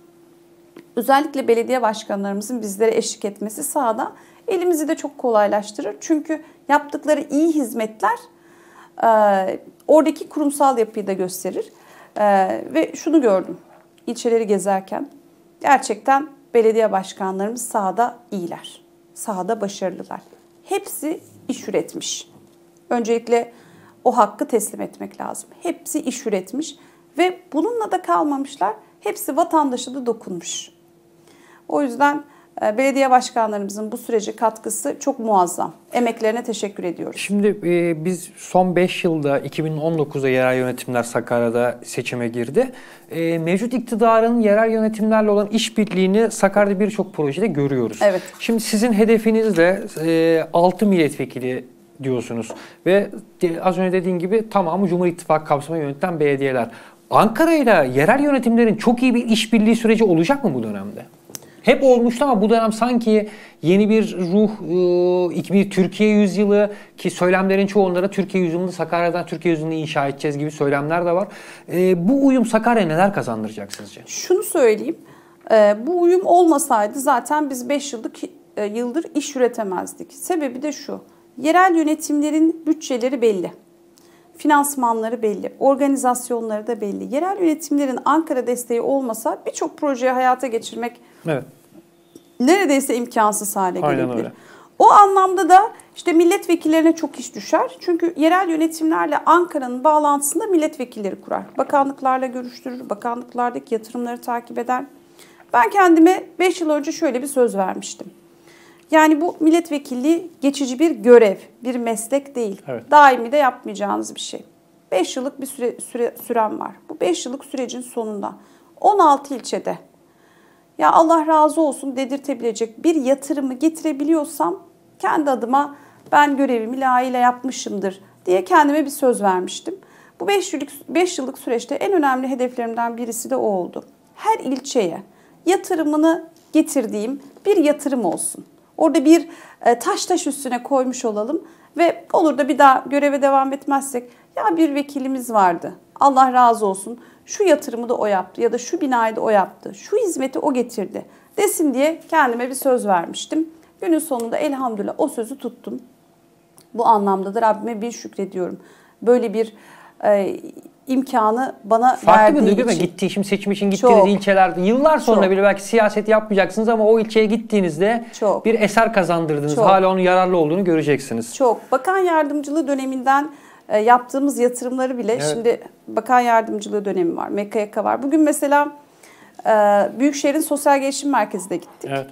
Özellikle belediye başkanlarımızın bizlere eşlik etmesi sahada elimizi de çok kolaylaştırır. Çünkü yaptıkları iyi hizmetler e, oradaki kurumsal yapıyı da gösterir. E, ve şunu gördüm ilçeleri gezerken gerçekten belediye başkanlarımız sahada iyiler. Sahada başarılılar. Hepsi iş üretmiş. Öncelikle o hakkı teslim etmek lazım. Hepsi iş üretmiş ve bununla da kalmamışlar. Hepsi vatandaşa da dokunmuş. O yüzden belediye başkanlarımızın bu sürece katkısı çok muazzam. Emeklerine teşekkür ediyoruz.
Şimdi e, biz son 5 yılda 2019'da yerel yönetimler Sakarya'da seçime girdi. E, mevcut iktidarın yerel yönetimlerle olan işbirliğini Sakarya'da birçok projede görüyoruz.
Evet.
Şimdi sizin hedefiniz de e, 6 milletvekili diyorsunuz ve az önce dediğin gibi tamamı Cumhur İttifakı kapsamında yönetilen belediyeler. Ankara ile yerel yönetimlerin çok iyi bir işbirliği süreci olacak mı bu dönemde? Hep olmuştu ama bu dönem sanki yeni bir ruh, e, bir Türkiye yüzyılı ki söylemlerin çoğunları Türkiye yüzyılını Sakarya'dan Türkiye yüzyılını inşa edeceğiz gibi söylemler de var. E, bu uyum Sakarya neler kazandıracak sizce?
Şunu söyleyeyim. E, bu uyum olmasaydı zaten biz 5 yıllık yıldır iş üretemezdik. Sebebi de şu. Yerel yönetimlerin bütçeleri belli. Finansmanları belli, organizasyonları da belli. Yerel yönetimlerin Ankara desteği olmasa birçok projeyi hayata geçirmek evet neredeyse imkansız hale Aynen gelebilir. Öyle. O anlamda da işte milletvekillerine çok iş düşer. Çünkü yerel yönetimlerle Ankara'nın bağlantısında milletvekilleri kurar. Bakanlıklarla görüştürür, bakanlıklardaki yatırımları takip eder. Ben kendime 5 yıl önce şöyle bir söz vermiştim. Yani bu milletvekilliği geçici bir görev, bir meslek değil. Evet. Daimi de yapmayacağınız bir şey. 5 yıllık bir süre, süre sürem var. Bu 5 yıllık sürecin sonunda 16 ilçede ya Allah razı olsun dedirtebilecek bir yatırımı getirebiliyorsam kendi adıma ben görevimi layığıyla yapmışımdır diye kendime bir söz vermiştim. Bu 5 yıllık, 5 yıllık süreçte en önemli hedeflerimden birisi de o oldu. Her ilçeye yatırımını getirdiğim bir yatırım olsun. Orada bir e, taş taş üstüne koymuş olalım ve olur da bir daha göreve devam etmezsek ya bir vekilimiz vardı. Allah razı olsun şu yatırımı da o yaptı ya da şu binayı da o yaptı, şu hizmeti o getirdi desin diye kendime bir söz vermiştim. Günün sonunda elhamdülillah o sözü tuttum. Bu anlamda da Rabbime bir şükrediyorum. Böyle bir e, imkanı bana
Farklı verdiği Farklı bir duygu için. Gitti, şimdi seçim için gittiğiniz Çok. ilçelerde yıllar sonra Çok. bile belki siyaset yapmayacaksınız ama o ilçeye gittiğinizde Çok. bir eser kazandırdınız. Çok. Hala onun yararlı olduğunu göreceksiniz.
Çok. Bakan yardımcılığı döneminden yaptığımız yatırımları bile evet. şimdi bakan yardımcılığı dönemi var, MKYK var. Bugün mesela e, Büyükşehir'in Sosyal Gelişim Merkezi'ne gittik. Evet.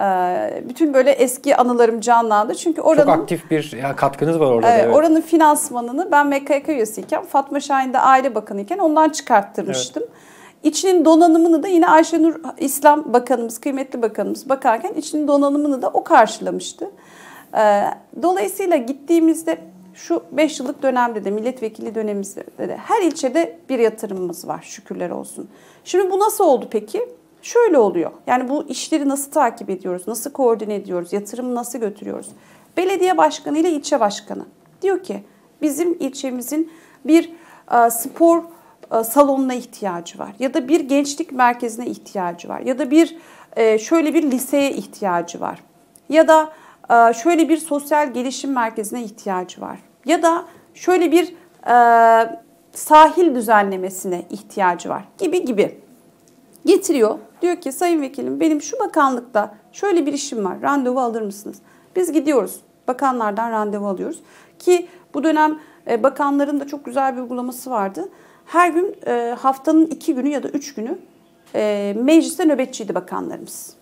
E, bütün böyle eski anılarım canlandı. Çünkü oranın... Çok
aktif bir ya, katkınız var orada. Evet,
Oranın finansmanını ben MKYK üyesiyken, Fatma Şahin de Aile Bakanı iken ondan çıkarttırmıştım. Evet. İçinin donanımını da yine Ayşenur İslam Bakanımız, kıymetli bakanımız bakarken içinin donanımını da o karşılamıştı. Dolayısıyla gittiğimizde şu 5 yıllık dönemde de milletvekili dönemimizde de her ilçede bir yatırımımız var şükürler olsun. Şimdi bu nasıl oldu peki? Şöyle oluyor. Yani bu işleri nasıl takip ediyoruz? Nasıl koordine ediyoruz? Yatırımı nasıl götürüyoruz? Belediye başkanı ile ilçe başkanı diyor ki bizim ilçemizin bir e, spor e, salonuna ihtiyacı var ya da bir gençlik merkezine ihtiyacı var ya da bir e, şöyle bir liseye ihtiyacı var ya da şöyle bir sosyal gelişim merkezine ihtiyacı var ya da şöyle bir sahil düzenlemesine ihtiyacı var gibi gibi getiriyor. Diyor ki sayın vekilim benim şu bakanlıkta şöyle bir işim var randevu alır mısınız? Biz gidiyoruz bakanlardan randevu alıyoruz ki bu dönem bakanların da çok güzel bir uygulaması vardı. Her gün e, haftanın iki günü ya da üç günü e, mecliste nöbetçiydi bakanlarımız.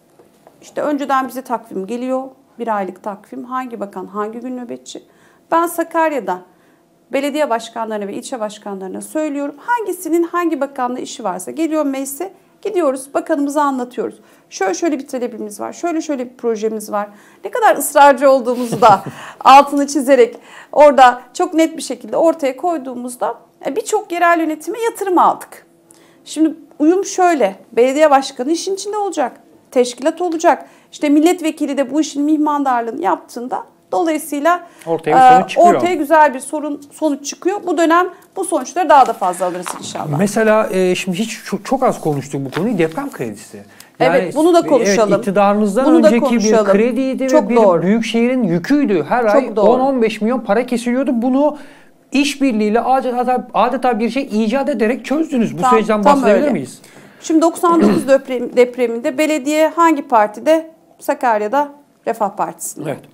İşte önceden bize takvim geliyor. Bir aylık takvim. Hangi bakan hangi gün nöbetçi? Ben Sakarya'da belediye başkanlarına ve ilçe başkanlarına söylüyorum. Hangisinin hangi bakanla işi varsa geliyor meclise gidiyoruz bakanımıza anlatıyoruz. Şöyle şöyle bir talebimiz var, şöyle şöyle bir projemiz var. Ne kadar ısrarcı olduğumuzu da altını çizerek orada çok net bir şekilde ortaya koyduğumuzda e, birçok yerel yönetime yatırım aldık. Şimdi uyum şöyle, belediye başkanı işin içinde olacak, teşkilat olacak. İşte milletvekili de bu işin mihmandarlığını yaptığında dolayısıyla
ortaya, bir sonuç çıkıyor.
ortaya güzel bir sorun sonuç çıkıyor. Bu dönem bu sonuçları daha da fazla alırız inşallah.
Mesela e, şimdi hiç çok, çok az konuştuk bu konuyu deprem kredisi.
Yani, evet bunu da konuşalım.
Evet, iktidarımızdan bunu önceki bir krediydi
Çok
ve bir
doğru.
büyük şehrin yüküydü. Her Çok ay 10-15 milyon para kesiliyordu. Bunu işbirliğiyle adeta, adeta bir şey icat ederek çözdünüz. Bu tam, süreçten bahsedebilir miyiz?
Şimdi 99 deprem, depreminde belediye hangi partide? Sakarya'da Refah Partisi'nde.
Evet.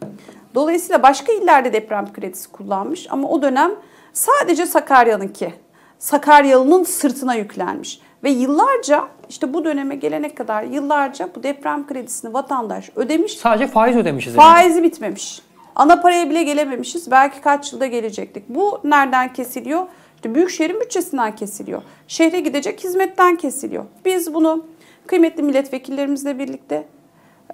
Dolayısıyla başka illerde deprem kredisi kullanmış ama o dönem sadece Sakarya'nınki. Sakaryalı'nın sırtına yüklenmiş. Ve yıllarca işte bu döneme gelene kadar yıllarca bu deprem kredisini vatandaş ödemiş.
Sadece faiz ödemişiz.
Faizi yani. bitmemiş. Ana paraya bile gelememişiz. Belki kaç yılda gelecektik. Bu nereden kesiliyor? İşte Büyükşehir'in bütçesinden kesiliyor. Şehre gidecek hizmetten kesiliyor. Biz bunu kıymetli milletvekillerimizle birlikte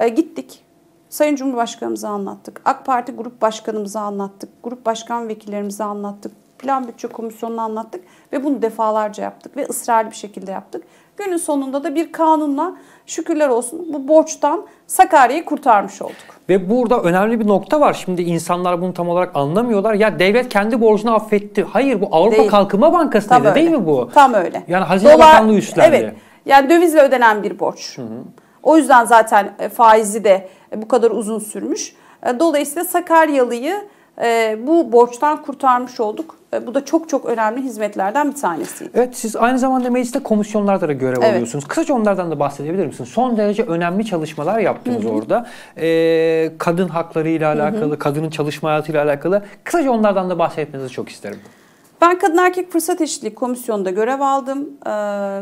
e, gittik. Sayın Cumhurbaşkanımıza anlattık. AK Parti Grup Başkanımıza anlattık. Grup Başkan Vekillerimize anlattık. Plan Bütçe Komisyonu'na anlattık ve bunu defalarca yaptık ve ısrarlı bir şekilde yaptık. Günün sonunda da bir kanunla şükürler olsun bu borçtan Sakarya'yı kurtarmış olduk.
Ve burada önemli bir nokta var. Şimdi insanlar bunu tam olarak anlamıyorlar. Ya devlet kendi borcunu affetti. Hayır bu Avrupa değil. Kalkınma Bankası'ydı değil mi bu?
Tam öyle.
Yani Hazine Dolar, Bakanlığı üstlendi. Evet.
Yani dövizle ödenen bir borç. Hı hı. O yüzden zaten e, faizi de e, bu kadar uzun sürmüş. E, dolayısıyla Sakaryalı'yı bu borçtan kurtarmış olduk. Bu da çok çok önemli hizmetlerden bir tanesiydi.
Evet siz aynı zamanda mecliste komisyonlarda da görev evet. alıyorsunuz. Kısaca onlardan da bahsedebilir misiniz? Son derece önemli çalışmalar yaptınız Hı-hı. orada. E, kadın hakları ile alakalı, Hı-hı. kadının çalışma hayatı ile alakalı. Kısaca onlardan da bahsetmenizi çok isterim.
Ben Kadın Erkek Fırsat Eşitliği Komisyonu'nda görev aldım. Ee,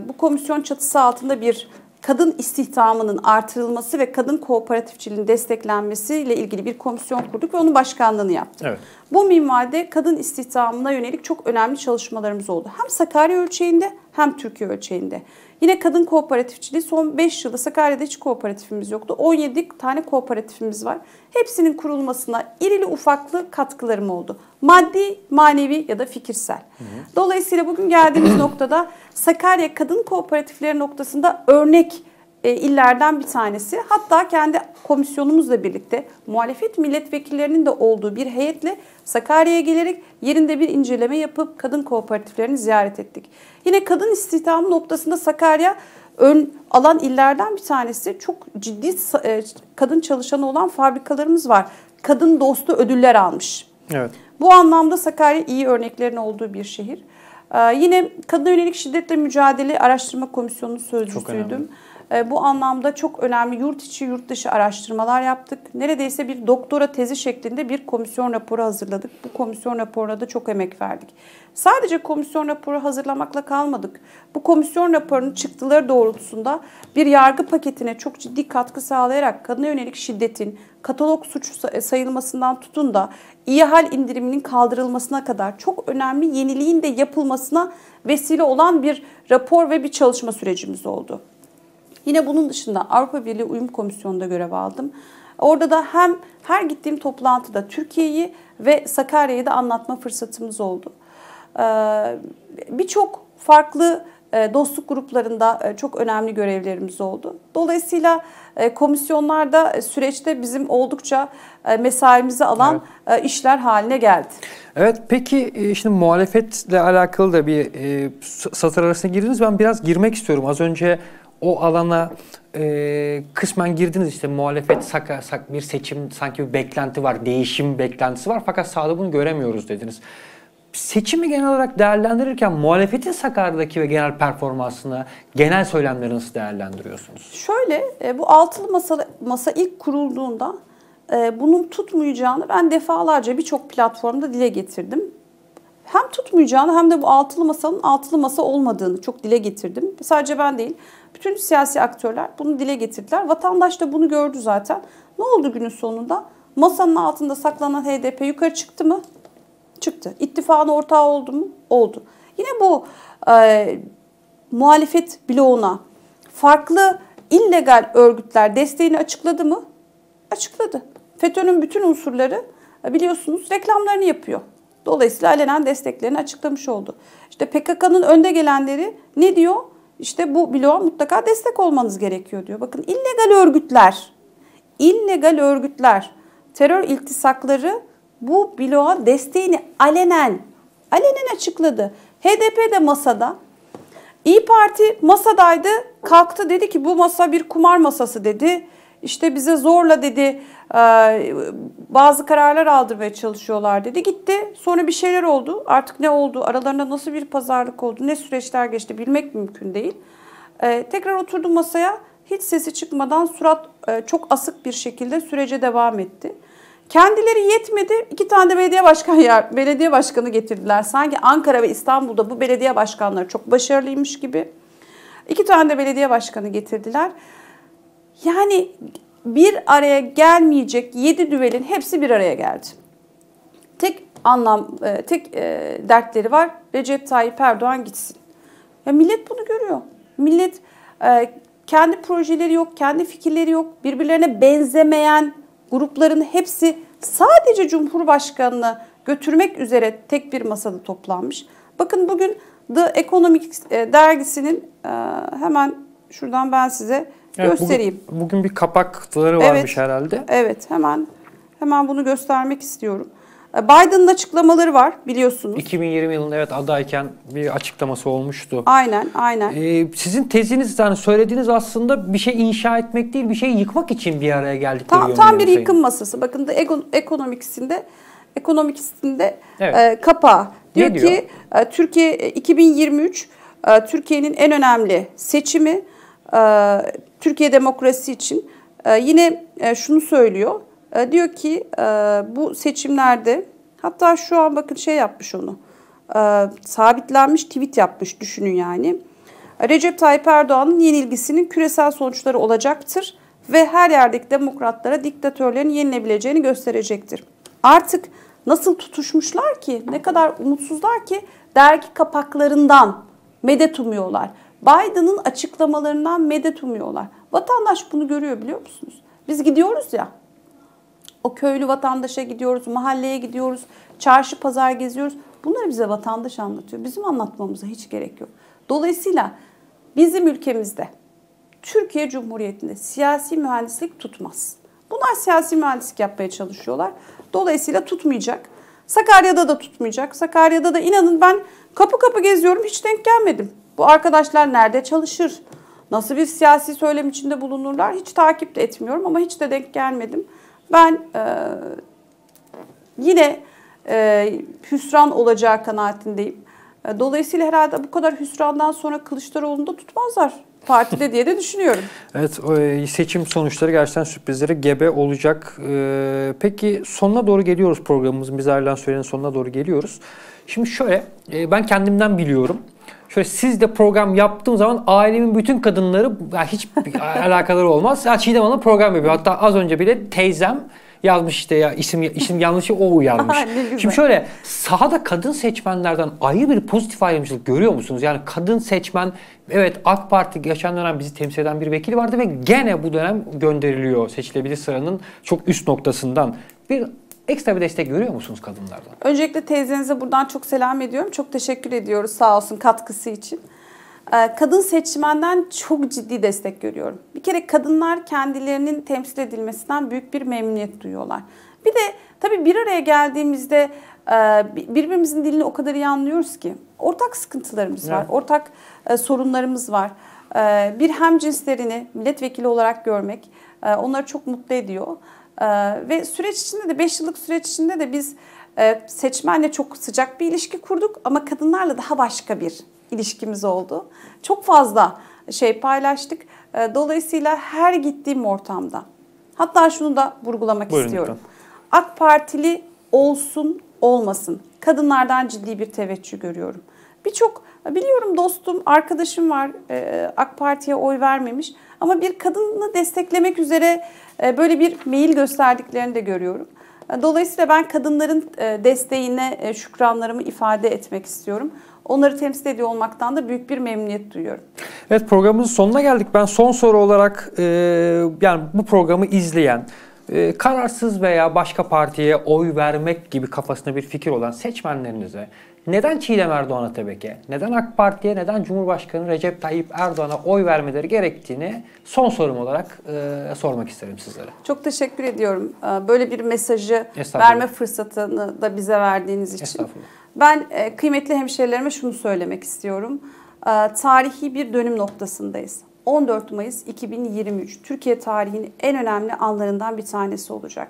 bu komisyon çatısı altında bir kadın istihdamının artırılması ve kadın kooperatifçiliğinin desteklenmesiyle ilgili bir komisyon kurduk ve onun başkanlığını yaptık. Evet. Bu minvalde kadın istihdamına yönelik çok önemli çalışmalarımız oldu. Hem Sakarya ölçeğinde hem Türkiye ölçeğinde. Yine kadın kooperatifçiliği son 5 yılda Sakarya'da hiç kooperatifimiz yoktu. 17 tane kooperatifimiz var. Hepsinin kurulmasına irili ufaklı katkılarım oldu. Maddi, manevi ya da fikirsel. Hı hı. Dolayısıyla bugün geldiğimiz noktada Sakarya kadın kooperatifleri noktasında örnek illerden bir tanesi. Hatta kendi komisyonumuzla birlikte muhalefet milletvekillerinin de olduğu bir heyetle Sakarya'ya gelerek yerinde bir inceleme yapıp kadın kooperatiflerini ziyaret ettik. Yine kadın istihdamı noktasında Sakarya ön alan illerden bir tanesi. Çok ciddi e, kadın çalışanı olan fabrikalarımız var. Kadın dostu ödüller almış.
Evet.
Bu anlamda Sakarya iyi örneklerin olduğu bir şehir. Ee, yine kadın yönelik şiddetle mücadele araştırma komisyonunun sözcüsüydüm. Ee, bu anlamda çok önemli yurt içi yurt dışı araştırmalar yaptık. Neredeyse bir doktora tezi şeklinde bir komisyon raporu hazırladık. Bu komisyon raporuna da çok emek verdik. Sadece komisyon raporu hazırlamakla kalmadık. Bu komisyon raporunun çıktıları doğrultusunda bir yargı paketine çok ciddi katkı sağlayarak kadına yönelik şiddetin katalog suç sayılmasından tutun da iyi hal indiriminin kaldırılmasına kadar çok önemli yeniliğin de yapılmasına vesile olan bir rapor ve bir çalışma sürecimiz oldu. Yine bunun dışında Avrupa Birliği Uyum Komisyonu'nda görev aldım. Orada da hem her gittiğim toplantıda Türkiye'yi ve Sakarya'yı da anlatma fırsatımız oldu. Ee, birçok farklı e, dostluk gruplarında e, çok önemli görevlerimiz oldu. Dolayısıyla e, komisyonlarda süreçte bizim oldukça mesaimizi alan evet. işler haline geldi.
Evet peki şimdi muhalefetle alakalı da bir satır arasına girdiniz. Ben biraz girmek istiyorum. Az önce o alana e, kısmen girdiniz işte muhalefet saka, sak, bir seçim sanki bir beklenti var, değişim beklentisi var fakat sahada bunu göremiyoruz dediniz. Seçimi genel olarak değerlendirirken muhalefetin Sakarya'daki ve genel performansını, genel söylemleri nasıl değerlendiriyorsunuz?
Şöyle, bu altılı masa, masa ilk kurulduğunda bunun tutmayacağını ben defalarca birçok platformda dile getirdim. Hem tutmayacağını hem de bu altılı masanın altılı masa olmadığını çok dile getirdim. Sadece ben değil, bütün siyasi aktörler bunu dile getirdiler. Vatandaş da bunu gördü zaten. Ne oldu günün sonunda? Masanın altında saklanan HDP yukarı çıktı mı? Çıktı. İttifakın ortağı oldu mu? Oldu. Yine bu e, muhalefet bloğuna farklı illegal örgütler desteğini açıkladı mı? Açıkladı. FETÖ'nün bütün unsurları e, biliyorsunuz reklamlarını yapıyor. Dolayısıyla alenen desteklerini açıklamış oldu. İşte PKK'nın önde gelenleri ne diyor? İşte bu bloğa mutlaka destek olmanız gerekiyor diyor. Bakın illegal örgütler, illegal örgütler, terör iltisakları bu bloğa desteğini alenen, alenen açıkladı. HDP de masada. İyi Parti masadaydı, kalktı dedi ki bu masa bir kumar masası dedi. İşte bize zorla dedi bazı kararlar aldırmaya çalışıyorlar dedi. Gitti sonra bir şeyler oldu. Artık ne oldu? Aralarında nasıl bir pazarlık oldu? Ne süreçler geçti bilmek mümkün değil. Tekrar oturdu masaya. Hiç sesi çıkmadan surat çok asık bir şekilde sürece devam etti. Kendileri yetmedi. iki tane de belediye başkan belediye başkanı getirdiler. Sanki Ankara ve İstanbul'da bu belediye başkanları çok başarılıymış gibi. İki tane de belediye başkanı getirdiler. Yani bir araya gelmeyecek yedi düvelin hepsi bir araya geldi. Tek anlam, e, tek e, dertleri var. Recep Tayyip Erdoğan gitsin. Ya millet bunu görüyor. Millet e, kendi projeleri yok, kendi fikirleri yok. Birbirlerine benzemeyen grupların hepsi sadece Cumhurbaşkanı'nı götürmek üzere tek bir masada toplanmış. Bakın bugün The Economic dergisinin hemen şuradan ben size Evet, göstereyim.
Bugün, bugün bir kapakları varmış
evet,
herhalde.
Evet hemen hemen bunu göstermek istiyorum. E, Biden'ın açıklamaları var biliyorsunuz.
2020 yılında evet adayken bir açıklaması olmuştu.
Aynen, aynen.
Ee, sizin teziniz yani söylediğiniz aslında bir şey inşa etmek değil, bir şey yıkmak için bir araya geldikleri
tam, tam bir yıkım masası. Bakın da ekonomikisinde ekonomikisinde evet. e, kapağı diyor, ne diyor ki e, Türkiye 2023 e, Türkiye'nin en önemli seçimi e, Türkiye demokrasi için e, yine e, şunu söylüyor. Diyor ki bu seçimlerde hatta şu an bakın şey yapmış onu. Sabitlenmiş tweet yapmış düşünün yani. Recep Tayyip Erdoğan'ın yenilgisinin küresel sonuçları olacaktır ve her yerdeki demokratlara diktatörlerin yenilebileceğini gösterecektir. Artık nasıl tutuşmuşlar ki, ne kadar umutsuzlar ki dergi kapaklarından medet umuyorlar. Biden'ın açıklamalarından medet umuyorlar. Vatandaş bunu görüyor biliyor musunuz? Biz gidiyoruz ya. O köylü vatandaşa gidiyoruz, mahalleye gidiyoruz, çarşı pazar geziyoruz. Bunları bize vatandaş anlatıyor. Bizim anlatmamıza hiç gerek yok. Dolayısıyla bizim ülkemizde Türkiye Cumhuriyeti'nde siyasi mühendislik tutmaz. Bunlar siyasi mühendislik yapmaya çalışıyorlar. Dolayısıyla tutmayacak. Sakarya'da da tutmayacak. Sakarya'da da inanın ben kapı kapı geziyorum hiç denk gelmedim. Bu arkadaşlar nerede çalışır? Nasıl bir siyasi söylem içinde bulunurlar? Hiç takip de etmiyorum ama hiç de denk gelmedim. Ben e, yine e, hüsran olacağı kanaatindeyim. E, dolayısıyla herhalde bu kadar hüsrandan sonra Kılıçdaroğlu'nu da tutmazlar partide diye de düşünüyorum.
Evet e, seçim sonuçları gerçekten sürprizlere gebe olacak. E, peki sonuna doğru geliyoruz programımızın. Biz ayrılan sürenin sonuna doğru geliyoruz. Şimdi şöyle ben kendimden biliyorum. Şöyle siz de program yaptığım zaman ailemin bütün kadınları yani hiç alakaları olmaz. Ya Çiğdem Hanım program yapıyor. Hatta az önce bile teyzem yazmış işte ya isim isim yanlışı o uyarmış. Şimdi şöyle sahada kadın seçmenlerden ayrı bir pozitif ayrımcılık görüyor musunuz? Yani kadın seçmen evet AK Parti geçen dönem bizi temsil eden bir vekili vardı ve gene bu dönem gönderiliyor seçilebilir sıranın çok üst noktasından. Bir Ekstra bir destek görüyor musunuz kadınlardan?
Öncelikle teyzenize buradan çok selam ediyorum. Çok teşekkür ediyoruz sağ olsun katkısı için. Ee, kadın seçmenden çok ciddi destek görüyorum. Bir kere kadınlar kendilerinin temsil edilmesinden büyük bir memnuniyet duyuyorlar. Bir de tabii bir araya geldiğimizde e, birbirimizin dilini o kadar iyi anlıyoruz ki. Ortak sıkıntılarımız var, ortak e, sorunlarımız var. E, bir hemcinslerini milletvekili olarak görmek onları çok mutlu ediyor. Ve süreç içinde de 5 yıllık süreç içinde de biz seçmenle çok sıcak bir ilişki kurduk ama kadınlarla daha başka bir ilişkimiz oldu. Çok fazla şey paylaştık. Dolayısıyla her gittiğim ortamda hatta şunu da vurgulamak Buyurun istiyorum. Lütfen. AK Partili olsun olmasın kadınlardan ciddi bir teveccüh görüyorum. Birçok biliyorum dostum, arkadaşım var e, AK Parti'ye oy vermemiş ama bir kadını desteklemek üzere e, böyle bir meyil gösterdiklerini de görüyorum. E, dolayısıyla ben kadınların desteğine şükranlarımı ifade etmek istiyorum. Onları temsil ediyor olmaktan da büyük bir memnuniyet duyuyorum.
Evet programımızın sonuna geldik. Ben son soru olarak yani bu programı izleyen e, kararsız veya başka partiye oy vermek gibi kafasında bir fikir olan seçmenlerinize neden Çiğdem Erdoğan Atabek'e, neden AK Parti'ye, neden Cumhurbaşkanı Recep Tayyip Erdoğan'a oy vermeleri gerektiğini son sorum olarak e, sormak isterim sizlere.
Çok teşekkür ediyorum. E, böyle bir mesajı verme fırsatını da bize verdiğiniz için. Ben e, kıymetli hemşehrilerime şunu söylemek istiyorum. E, tarihi bir dönüm noktasındayız. 14 Mayıs 2023 Türkiye tarihinin en önemli anlarından bir tanesi olacak.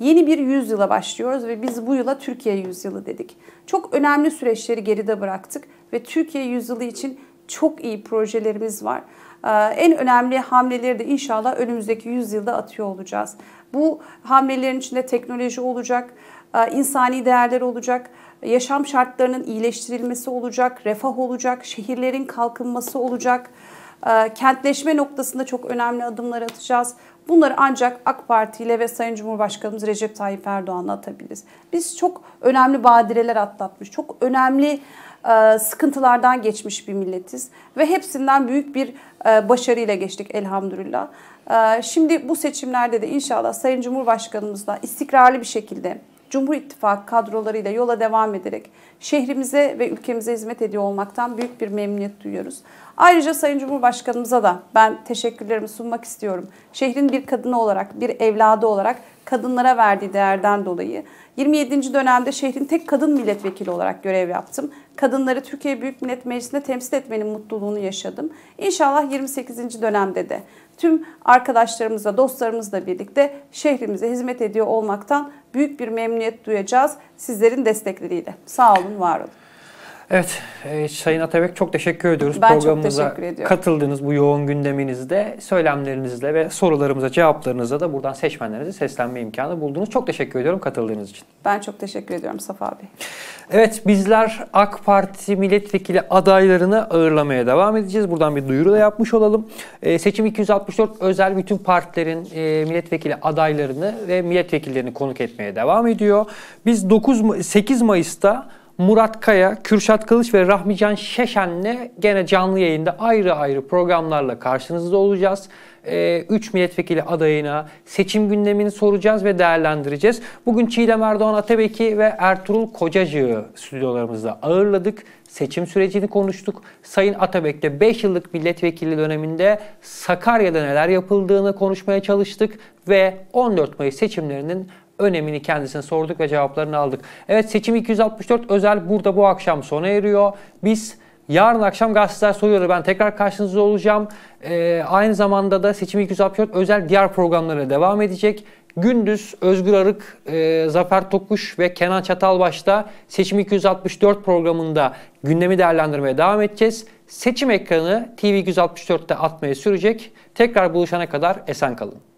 Yeni bir yüzyıla başlıyoruz ve biz bu yıla Türkiye yüzyılı dedik. Çok önemli süreçleri geride bıraktık ve Türkiye yüzyılı için çok iyi projelerimiz var. Ee, en önemli hamleleri de inşallah önümüzdeki yüzyılda atıyor olacağız. Bu hamlelerin içinde teknoloji olacak, e, insani değerler olacak, yaşam şartlarının iyileştirilmesi olacak, refah olacak, şehirlerin kalkınması olacak. Ee, kentleşme noktasında çok önemli adımlar atacağız. Bunları ancak AK Parti ile ve Sayın Cumhurbaşkanımız Recep Tayyip Erdoğan'la atabiliriz. Biz çok önemli badireler atlatmış, çok önemli e, sıkıntılardan geçmiş bir milletiz ve hepsinden büyük bir e, başarıyla geçtik elhamdülillah. E, şimdi bu seçimlerde de inşallah Sayın Cumhurbaşkanımızla istikrarlı bir şekilde Cumhur İttifakı kadrolarıyla yola devam ederek şehrimize ve ülkemize hizmet ediyor olmaktan büyük bir memnuniyet duyuyoruz. Ayrıca Sayın Cumhurbaşkanımıza da ben teşekkürlerimi sunmak istiyorum. Şehrin bir kadını olarak, bir evladı olarak kadınlara verdiği değerden dolayı 27. dönemde şehrin tek kadın milletvekili olarak görev yaptım. Kadınları Türkiye Büyük Millet Meclisi'nde temsil etmenin mutluluğunu yaşadım. İnşallah 28. dönemde de tüm arkadaşlarımızla, dostlarımızla birlikte şehrimize hizmet ediyor olmaktan büyük bir memnuniyet duyacağız sizlerin destekleriyle. Sağ olun, var olun.
Evet, e, Sayın Atabek çok teşekkür ediyoruz. Ben Programımıza çok teşekkür ediyorum. katıldığınız bu yoğun gündeminizde söylemlerinizle ve sorularımıza, cevaplarınızla da buradan seçmenlerinize seslenme imkanı buldunuz. Çok teşekkür ediyorum katıldığınız için.
Ben çok teşekkür ediyorum Safa Bey.
Evet, bizler AK Parti milletvekili adaylarını ağırlamaya devam edeceğiz. Buradan bir duyuru da yapmış olalım. E, seçim 264 özel bütün partilerin e, milletvekili adaylarını ve milletvekillerini konuk etmeye devam ediyor. Biz 9 8 Mayıs'ta Murat Kaya, Kürşat Kılıç ve Rahmican Şeşen'le gene canlı yayında ayrı ayrı programlarla karşınızda olacağız. 3 ee, milletvekili adayına seçim gündemini soracağız ve değerlendireceğiz. Bugün Çiğdem Erdoğan Atabeki ve Ertuğrul Kocacığı stüdyolarımızda ağırladık. Seçim sürecini konuştuk. Sayın Atabek'te 5 yıllık milletvekili döneminde Sakarya'da neler yapıldığını konuşmaya çalıştık ve 14 Mayıs seçimlerinin önemini kendisine sorduk ve cevaplarını aldık. Evet seçim 264 özel burada bu akşam sona eriyor. Biz yarın akşam gazeteler soruyorlar. Ben tekrar karşınızda olacağım. Ee, aynı zamanda da seçim 264 özel diğer programlara devam edecek. Gündüz Özgür Arık, e, Zafer Tokuş ve Kenan Çatalbaş'ta Seçim 264 programında gündemi değerlendirmeye devam edeceğiz. Seçim ekranı TV 264'te atmaya sürecek. Tekrar buluşana kadar esen kalın.